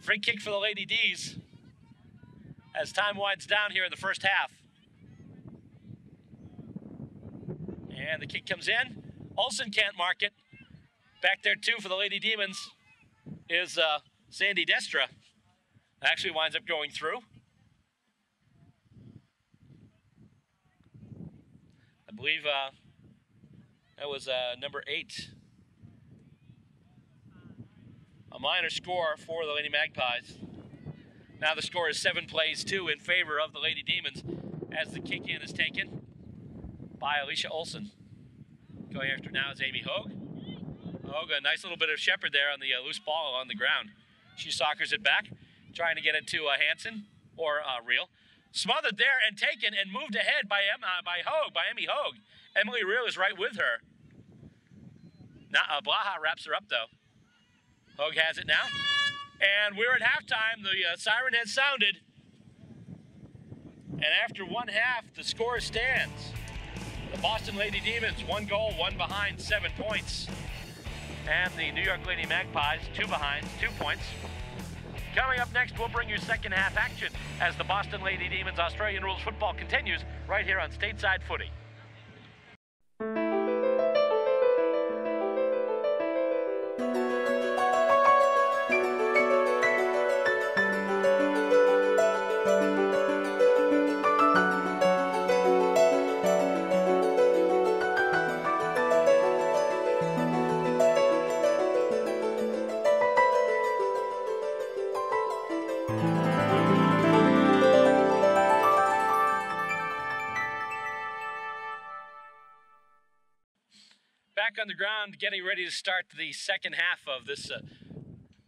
Free kick for the Lady D's as time winds down here in the first half. And the kick comes in. Olson can't mark it. Back there, too, for the Lady Demons is uh, Sandy Destra. Actually winds up going through. I believe uh, that was uh, number eight. A minor score for the Lady Magpies. Now the score is seven plays two in favor of the Lady Demons as the kick in is taken by Alicia Olson. Going after now is Amy Hogue. Hogue, a nice little bit of shepherd there on the uh, loose ball on the ground. She soccers it back, trying to get it to uh, Hanson or uh, Reel. Smothered there and taken and moved ahead by Emma, by Hogue, by Emmy Hogue. Emily Reel is right with her. Now, uh, Blaha wraps her up though. Hogue has it now. And we're at halftime. The uh, siren has sounded. And after one half, the score stands. The Boston Lady Demons, one goal, one behind, seven points. And the New York Lady Magpies, two behind, two points. Coming up next, we'll bring you second half action as the Boston Lady Demons Australian Rules football continues right here on Stateside Footy. Ground, getting ready to start the second half of this uh,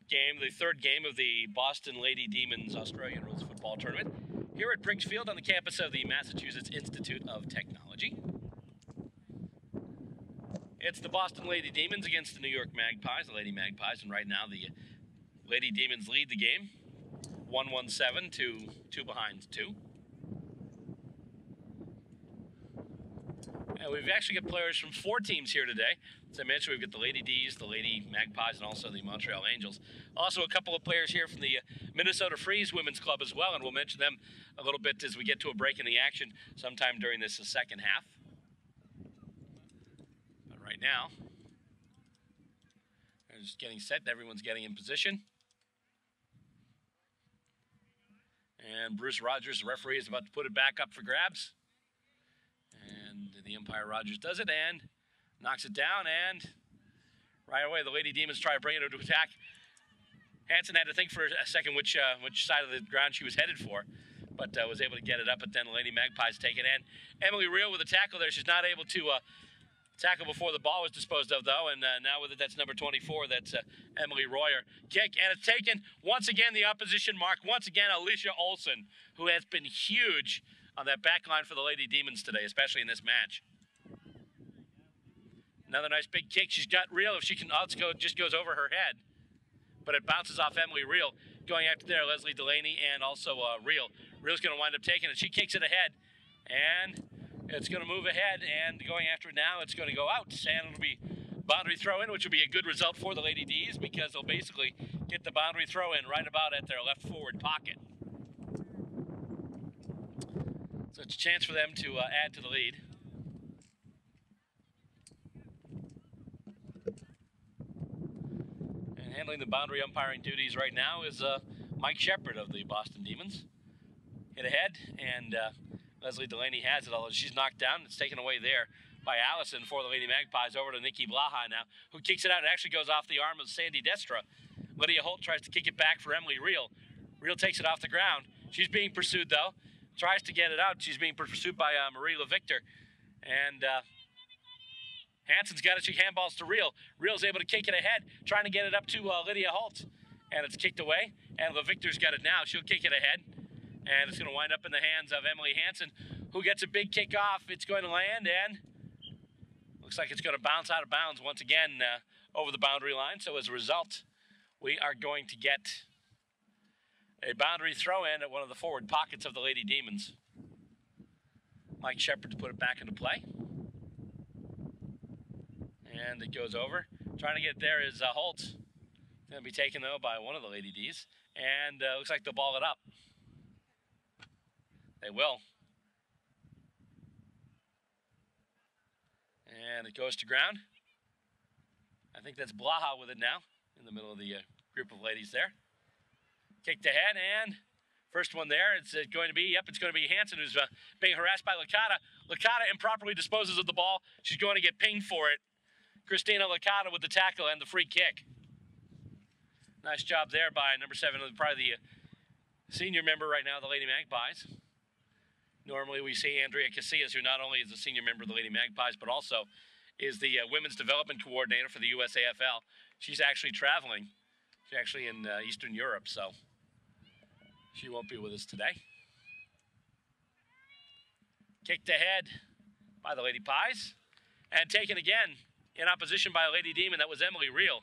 game, the third game of the Boston Lady Demons Australian Rules Football Tournament, here at Briggs Field on the campus of the Massachusetts Institute of Technology. It's the Boston Lady Demons against the New York Magpies, the Lady Magpies, and right now the Lady Demons lead the game 117 to 2 behind 2. And we've actually got players from four teams here today. As I mentioned, we've got the Lady D's, the Lady Magpies, and also the Montreal Angels. Also, a couple of players here from the Minnesota Freeze Women's Club as well, and we'll mention them a little bit as we get to a break in the action sometime during this second half. But right now, they're just getting set. Everyone's getting in position. And Bruce Rogers, the referee, is about to put it back up for grabs. And the umpire Rogers does it and knocks it down. And right away, the Lady Demons try to bring it into attack. Hanson had to think for a second which uh, which side of the ground she was headed for, but uh, was able to get it up. But then the Lady Magpies take it in. Emily Reel with a tackle there. She's not able to uh, tackle before the ball was disposed of, though. And uh, now with it, that's number 24. That's uh, Emily Royer. Kick, and it's taken once again the opposition mark. Once again, Alicia Olson, who has been huge on that back line for the Lady Demons today, especially in this match. Another nice big kick. She's got Reel. If she can, odds go just goes over her head, but it bounces off Emily Reel. Going after there, Leslie Delaney and also uh, Reel. Reel's going to wind up taking it. She kicks it ahead, and it's going to move ahead. And going after it now, it's going to go out. And it'll be boundary throw in, which will be a good result for the Lady D's because they'll basically get the boundary throw in right about at their left forward pocket. So it's a chance for them to uh, add to the lead. And handling the boundary umpiring duties right now is uh, Mike Shepard of the Boston Demons. Hit ahead, and uh, Leslie Delaney has it, although she's knocked down. It's taken away there by Allison for the Lady Magpies over to Nikki Blaha now, who kicks it out. It actually goes off the arm of Sandy Destra. Lydia Holt tries to kick it back for Emily Reel. Reel takes it off the ground. She's being pursued, though tries to get it out. She's being pursued by uh, Marie LaVictor. And uh, Hanson's got it. She handballs to Reel. Reel's able to kick it ahead, trying to get it up to uh, Lydia Holt. And it's kicked away. And LaVictor's got it now. She'll kick it ahead. And it's going to wind up in the hands of Emily Hanson, who gets a big kick off. It's going to land and looks like it's going to bounce out of bounds once again uh, over the boundary line. So as a result, we are going to get a boundary throw in at one of the forward pockets of the Lady Demons. Mike Shepard to put it back into play. And it goes over. Trying to get there is uh, Holt. Going to be taken, though, by one of the Lady D's. And uh, looks like they'll ball it up. They will. And it goes to ground. I think that's Blaha with it now in the middle of the uh, group of ladies there. Kicked ahead and first one there. It's uh, going to be, yep, it's going to be Hanson who's uh, being harassed by Licata. Licata improperly disposes of the ball. She's going to get pinged for it. Christina Licata with the tackle and the free kick. Nice job there by number seven, probably the uh, senior member right now, the Lady Magpies. Normally we see Andrea Casillas, who not only is a senior member of the Lady Magpies, but also is the uh, women's development coordinator for the USAFL. She's actually traveling. She's actually in uh, Eastern Europe, so she won't be with us today. Kicked ahead by the Lady Pies. And taken again in opposition by a Lady Demon. That was Emily Reel.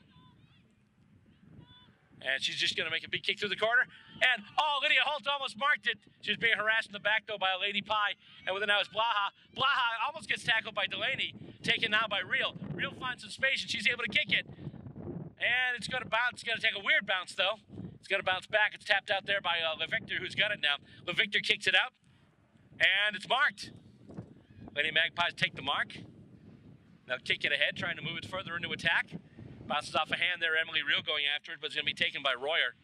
And she's just going to make a big kick through the corner. And oh, Lydia Holt almost marked it. She was being harassed in the back though by a Lady Pie. And with it now is Blaha. Blaha almost gets tackled by Delaney, taken now by Reel. Reel finds some space and she's able to kick it. And it's going to bounce. It's going to take a weird bounce though. It's going to bounce back. It's tapped out there by uh, LaVictor, who's got it now. LaVictor kicks it out, and it's marked. Lady Magpies take the mark. Now kick it ahead, trying to move it further into attack. Bounces off a hand there. Emily Reel going after it, but it's going to be taken by Royer.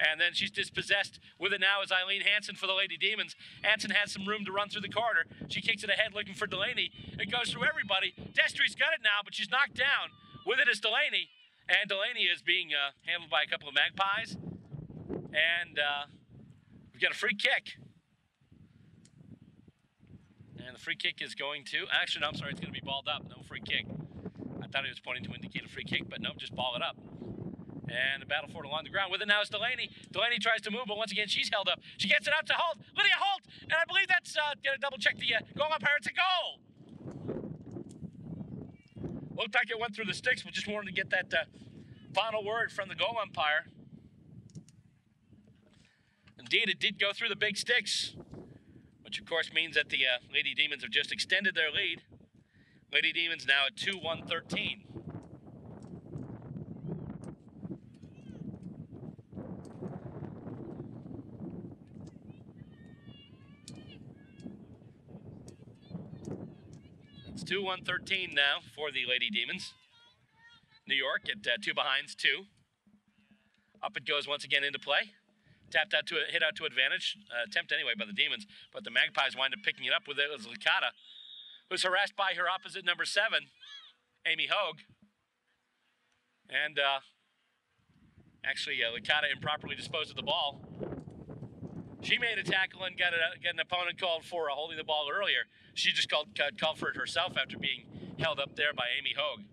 And then she's dispossessed. With it now is Eileen Hanson for the Lady Demons. Hanson has some room to run through the corridor. She kicks it ahead looking for Delaney. It goes through everybody. Destra's got it now, but she's knocked down. With it is Delaney. And Delaney is being uh, handled by a couple of magpies. And uh, we've got a free kick. Free kick is going to, actually, no, I'm sorry, it's going to be balled up. No free kick. I thought he was pointing to indicate a free kick, but no, just ball it up. And the battle for it along the ground. With it now is Delaney. Delaney tries to move, but once again, she's held up. She gets it out to Holt. Lydia Holt! And I believe that's, uh, to double check the uh, goal umpire. It's a goal! Looked like it went through the sticks, but just wanted to get that uh, final word from the goal umpire. Indeed, it did go through the big sticks, which of course means that the uh, Lady Demons have just extended their lead. Lady Demons now at 2 1 13. It's 2 1 13 now for the Lady Demons. New York at uh, two behinds, two. Up it goes once again into play. Tapped out to a hit out to advantage, uh, attempt anyway by the Demons, but the Magpies wind up picking it up with it was Licata, who's harassed by her opposite number seven, Amy Hogue. And uh, actually, uh, Licata improperly disposed of the ball. She made a tackle and got, a, got an opponent called for uh, holding the ball earlier. She just called, called for it herself after being held up there by Amy Hogue.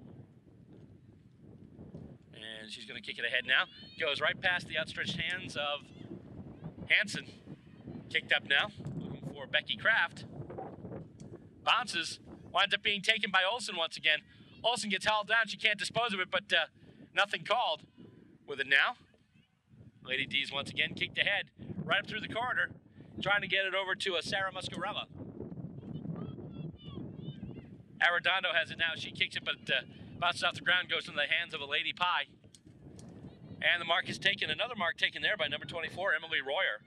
And she's going to kick it ahead now. Goes right past the outstretched hands of Hanson. Kicked up now, looking for Becky Kraft. Bounces, winds up being taken by Olson once again. Olson gets hauled down. She can't dispose of it, but uh, nothing called. With it now, Lady D's once again kicked ahead, right up through the corridor, trying to get it over to a Sarah Muscarella. Arredondo has it now. She kicks it, but uh, bounces off the ground, goes into the hands of a Lady Pie. And the mark is taken. Another mark taken there by number 24, Emily Royer.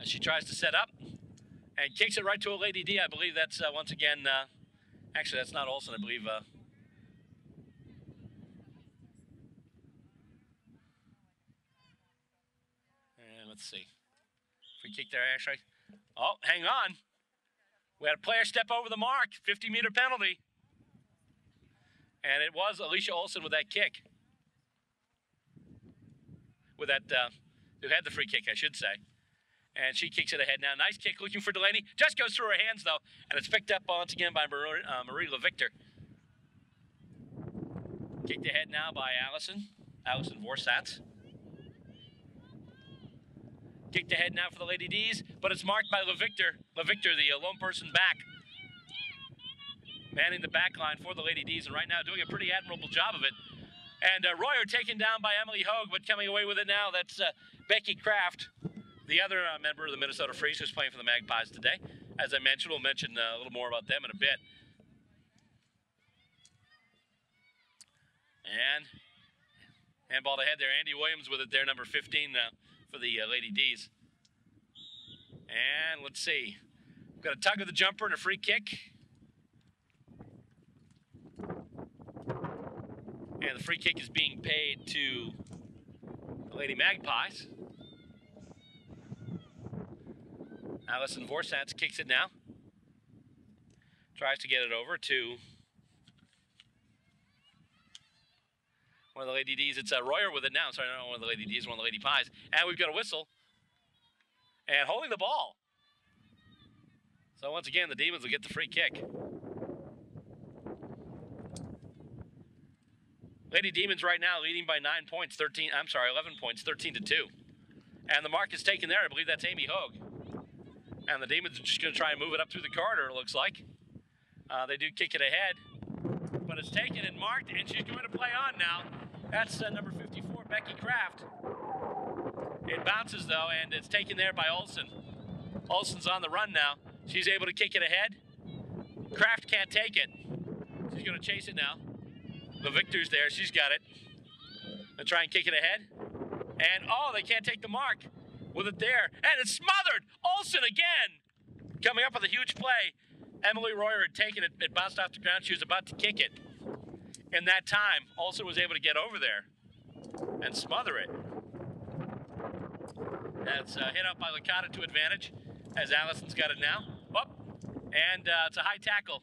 As she tries to set up and kicks it right to a Lady D. I believe that's uh, once again, uh, actually, that's not Olson, I believe. Uh, and let's see. Free kick there, actually. Oh, hang on. We had a player step over the mark, 50 meter penalty. And it was Alicia Olson with that kick. With that, uh, who had the free kick, I should say. And she kicks it ahead now. Nice kick looking for Delaney. Just goes through her hands, though. And it's picked up once again by Marie, uh, Marie. Kicked ahead now by Allison. Allison Vorsatz. Kicked ahead now for the Lady D's, but it's marked by LaVictor. LaVictor, the lone person back. Manning the back line for the Lady D's, and right now doing a pretty admirable job of it. And uh, Royer taken down by Emily Hogue, but coming away with it now, that's uh, Becky Kraft, the other uh, member of the Minnesota Freeze who's playing for the Magpies today. As I mentioned, we'll mention uh, a little more about them in a bit. And handball ahead there. Andy Williams with it there, number 15 uh, for the uh, Lady D's. And let's see. We've got a tug of the jumper and a free kick. And the free kick is being paid to the Lady Magpies. Allison Vorsatz kicks it now. Tries to get it over to one of the Lady D's. It's uh, Royer with it now. Sorry, not one of the Lady D's, one of the Lady Pies. And we've got a whistle. And holding the ball. So once again, the Demons will get the free kick. Lady Demons right now leading by nine points, 13, I'm sorry, 11 points, 13 to 2. And the mark is taken there. I believe that's Amy Hogue. And the Demons are just going to try and move it up through the corridor, it looks like. Uh, they do kick it ahead, but it's taken and marked, and she's going to play on now. That's uh, number 54, Becky Kraft. It bounces though, and it's taken there by Olson. Olson's on the run now. She's able to kick it ahead. Kraft can't take it. She's going to chase it now. The Victor's there. She's got it. They try and kick it ahead. And oh, they can't take the mark with it there. And it's smothered. Olson again. Coming up with a huge play. Emily Royer had taken it. It bounced off the ground. She was about to kick it. In that time, Olson was able to get over there and smother it. That's uh, hit up by Licata to advantage as Allison's got it now. Up. And uh, it's a high tackle.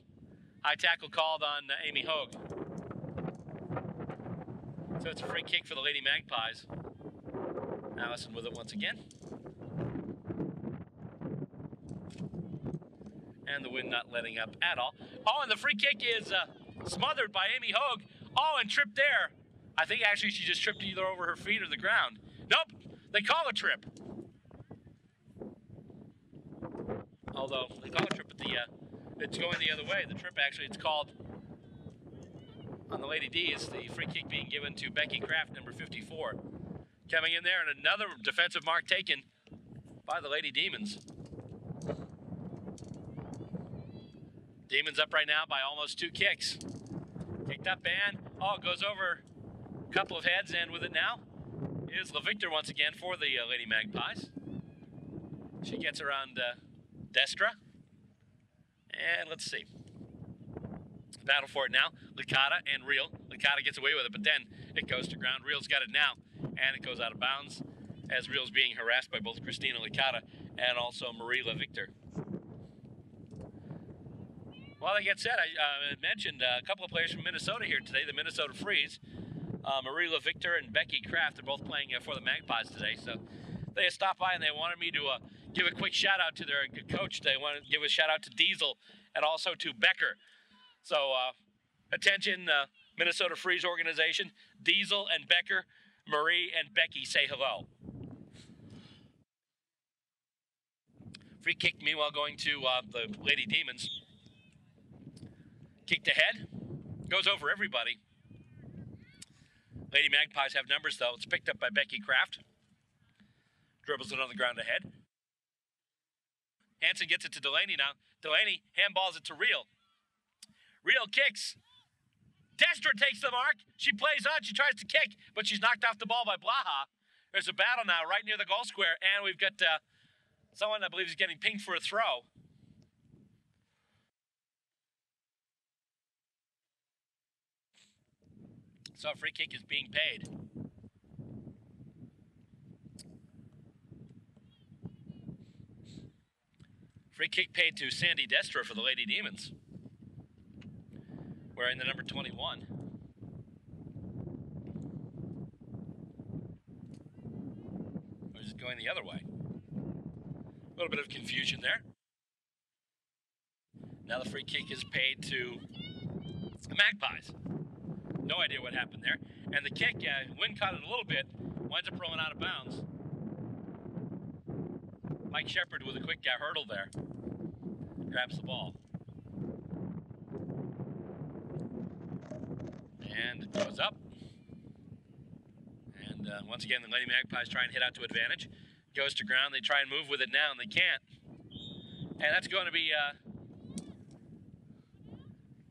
High tackle called on uh, Amy Hogue. So it's a free kick for the Lady Magpies. Allison with it once again. And the wind not letting up at all. Oh, and the free kick is uh, smothered by Amy Hogue. Oh, and tripped there. I think actually she just tripped either over her feet or the ground. Nope, they call a trip. Although they call a trip, but the uh, it's going the other way. The trip actually it's called on the Lady D is The free kick being given to Becky Kraft, number 54, coming in there, and another defensive mark taken by the Lady Demons. Demons up right now by almost two kicks. Kicked up and oh, goes over a couple of heads, and with it now is LaVictor once again for the uh, Lady Magpies. She gets around uh, Destra. And let's see. Battle for it now. Licata and Reel. Licata gets away with it, but then it goes to ground. Reel's got it now, and it goes out of bounds as Reel's being harassed by both Christina Licata and also Marie LaVictor. While that gets said, I uh, mentioned uh, a couple of players from Minnesota here today, the Minnesota Freeze. Uh, Marie LaVictor and Becky Kraft are both playing uh, for the Magpies today, so they stopped by and they wanted me to uh, give a quick shout out to their coach. They want to give a shout out to Diesel and also to Becker. So, uh, attention, uh, Minnesota Freeze organization, Diesel and Becker, Marie and Becky say hello. Free kick, meanwhile, going to uh, the Lady Demons. Kicked ahead, goes over everybody. Lady Magpies have numbers though. It's picked up by Becky Kraft. Dribbles it on the ground ahead. Hanson gets it to Delaney now. Delaney handballs it to Reel. Reel kicks. Destra takes the mark. She plays on. She tries to kick, but she's knocked off the ball by Blaha. There's a battle now right near the goal square, and we've got uh, someone I believe is getting pinged for a throw. So a free kick is being paid. Free kick paid to Sandy Destra for the Lady Demons. Wearing the number 21. Or is it going the other way? A little bit of confusion there. Now the free kick is paid to the Magpies. No idea what happened there. And the kick, uh, wind caught it a little bit, winds up rolling out of bounds. Mike Shepard with a quick uh, hurdle there. Grabs the ball. And it goes up. And uh, once again, the Lady Magpies try and hit out to advantage. Goes to ground. They try and move with it now, and they can't. And that's going to be. Uh,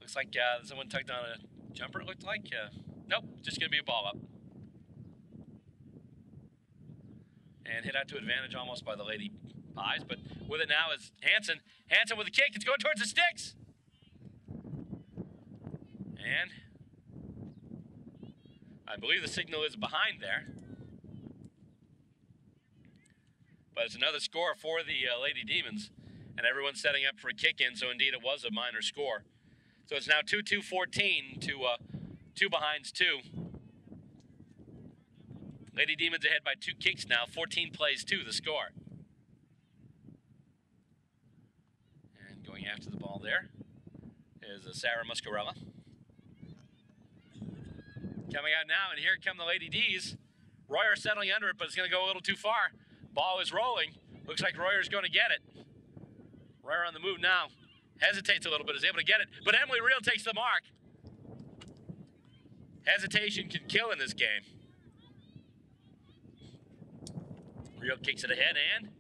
looks like uh, someone tugged on a jumper, it looked like. Uh, nope, just going to be a ball up. And hit out to advantage almost by the Lady Pies, but with it now is Hanson. Hanson with a kick. It's going towards the sticks. And I believe the signal is behind there. But it's another score for the uh, Lady Demons. And everyone's setting up for a kick in, so indeed it was a minor score. So it's now 2 2 14 to uh, two behinds two. Lady Demons ahead by two kicks now, 14 plays two, the score. And going after the ball there is a Sarah Muscarella. Coming out now, and here come the Lady D's. Royer settling under it, but it's going to go a little too far. Ball is rolling. Looks like Royer's going to get it. Royer on the move now. Hesitates a little bit, is able to get it. But Emily Reel takes the mark. Hesitation can kill in this game. Reel kicks it ahead and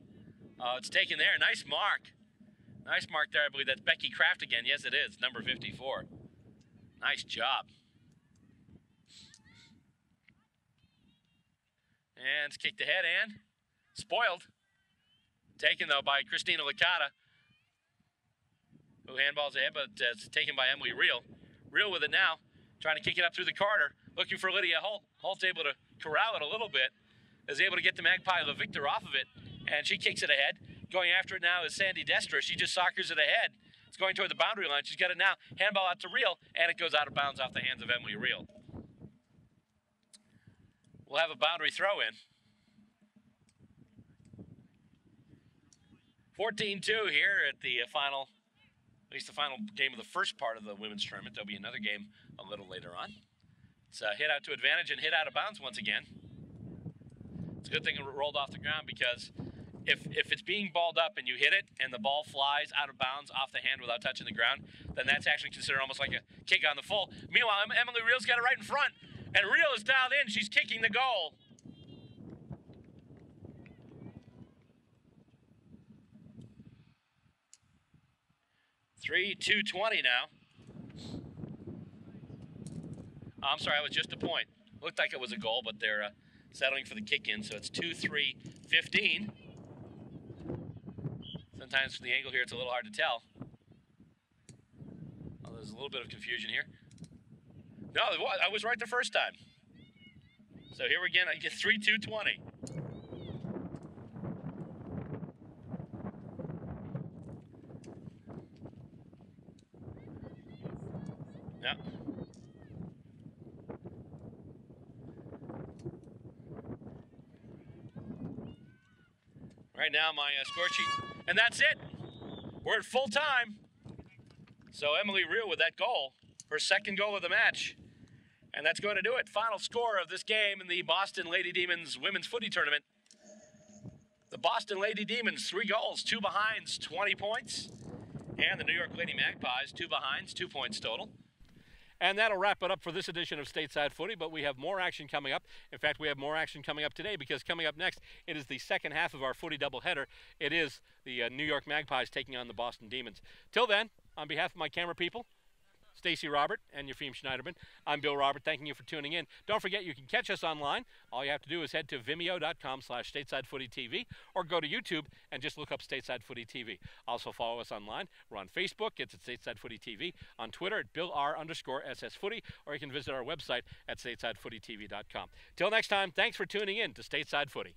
uh, it's taken there. Nice mark. Nice mark there. I believe that's Becky Kraft again. Yes, it is. Number 54. Nice job. And kicked ahead and spoiled. Taken though by Christina Licata, who handballs ahead, but it's taken by Emily Reel. Reel with it now, trying to kick it up through the corridor, looking for Lydia Holt. Holt's able to corral it a little bit, is able to get the Magpie of Victor off of it, and she kicks it ahead. Going after it now is Sandy Destra. She just soccers it ahead. It's going toward the boundary line. She's got it now. Handball out to Reel, and it goes out of bounds off the hands of Emily Reel. We'll have a boundary throw in. 14 2 here at the uh, final, at least the final game of the first part of the women's tournament. There'll be another game a little later on. It's a hit out to advantage and hit out of bounds once again. It's a good thing it rolled off the ground because if, if it's being balled up and you hit it and the ball flies out of bounds off the hand without touching the ground, then that's actually considered almost like a kick on the full. Meanwhile, Emily Reel's got it right in front, and Reel is dialed in. She's kicking the goal. Three, two, twenty now. Oh, I'm sorry, I was just a point. Looked like it was a goal, but they're uh, settling for the kick in, so it's 2 3 15. Sometimes from the angle here, it's a little hard to tell. Oh, there's a little bit of confusion here. No, I was right the first time. So here we again, I get 3 2 20. Yeah. Right now, my uh, score sheet, and that's it. We're at full time. So Emily Reel with that goal, her second goal of the match. And that's going to do it. Final score of this game in the Boston Lady Demons Women's Footy Tournament. The Boston Lady Demons, three goals, two behinds, 20 points. And the New York Lady Magpies, two behinds, two points total. And that'll wrap it up for this edition of Stateside Footy, but we have more action coming up. In fact, we have more action coming up today because coming up next, it is the second half of our footy doubleheader. It is the uh, New York Magpies taking on the Boston Demons. Till then, on behalf of my camera people, Stacy Robert and Yefim Schneiderman. I'm Bill Robert, thanking you for tuning in. Don't forget you can catch us online. All you have to do is head to vimeo.com slash stateside or go to YouTube and just look up Stateside Footy TV. Also follow us online. We're on Facebook, it's at Stateside Footy TV. On Twitter at Bill R underscore SS Footy, or you can visit our website at statesideFootyTV.com. Till next time, thanks for tuning in to Stateside Footy.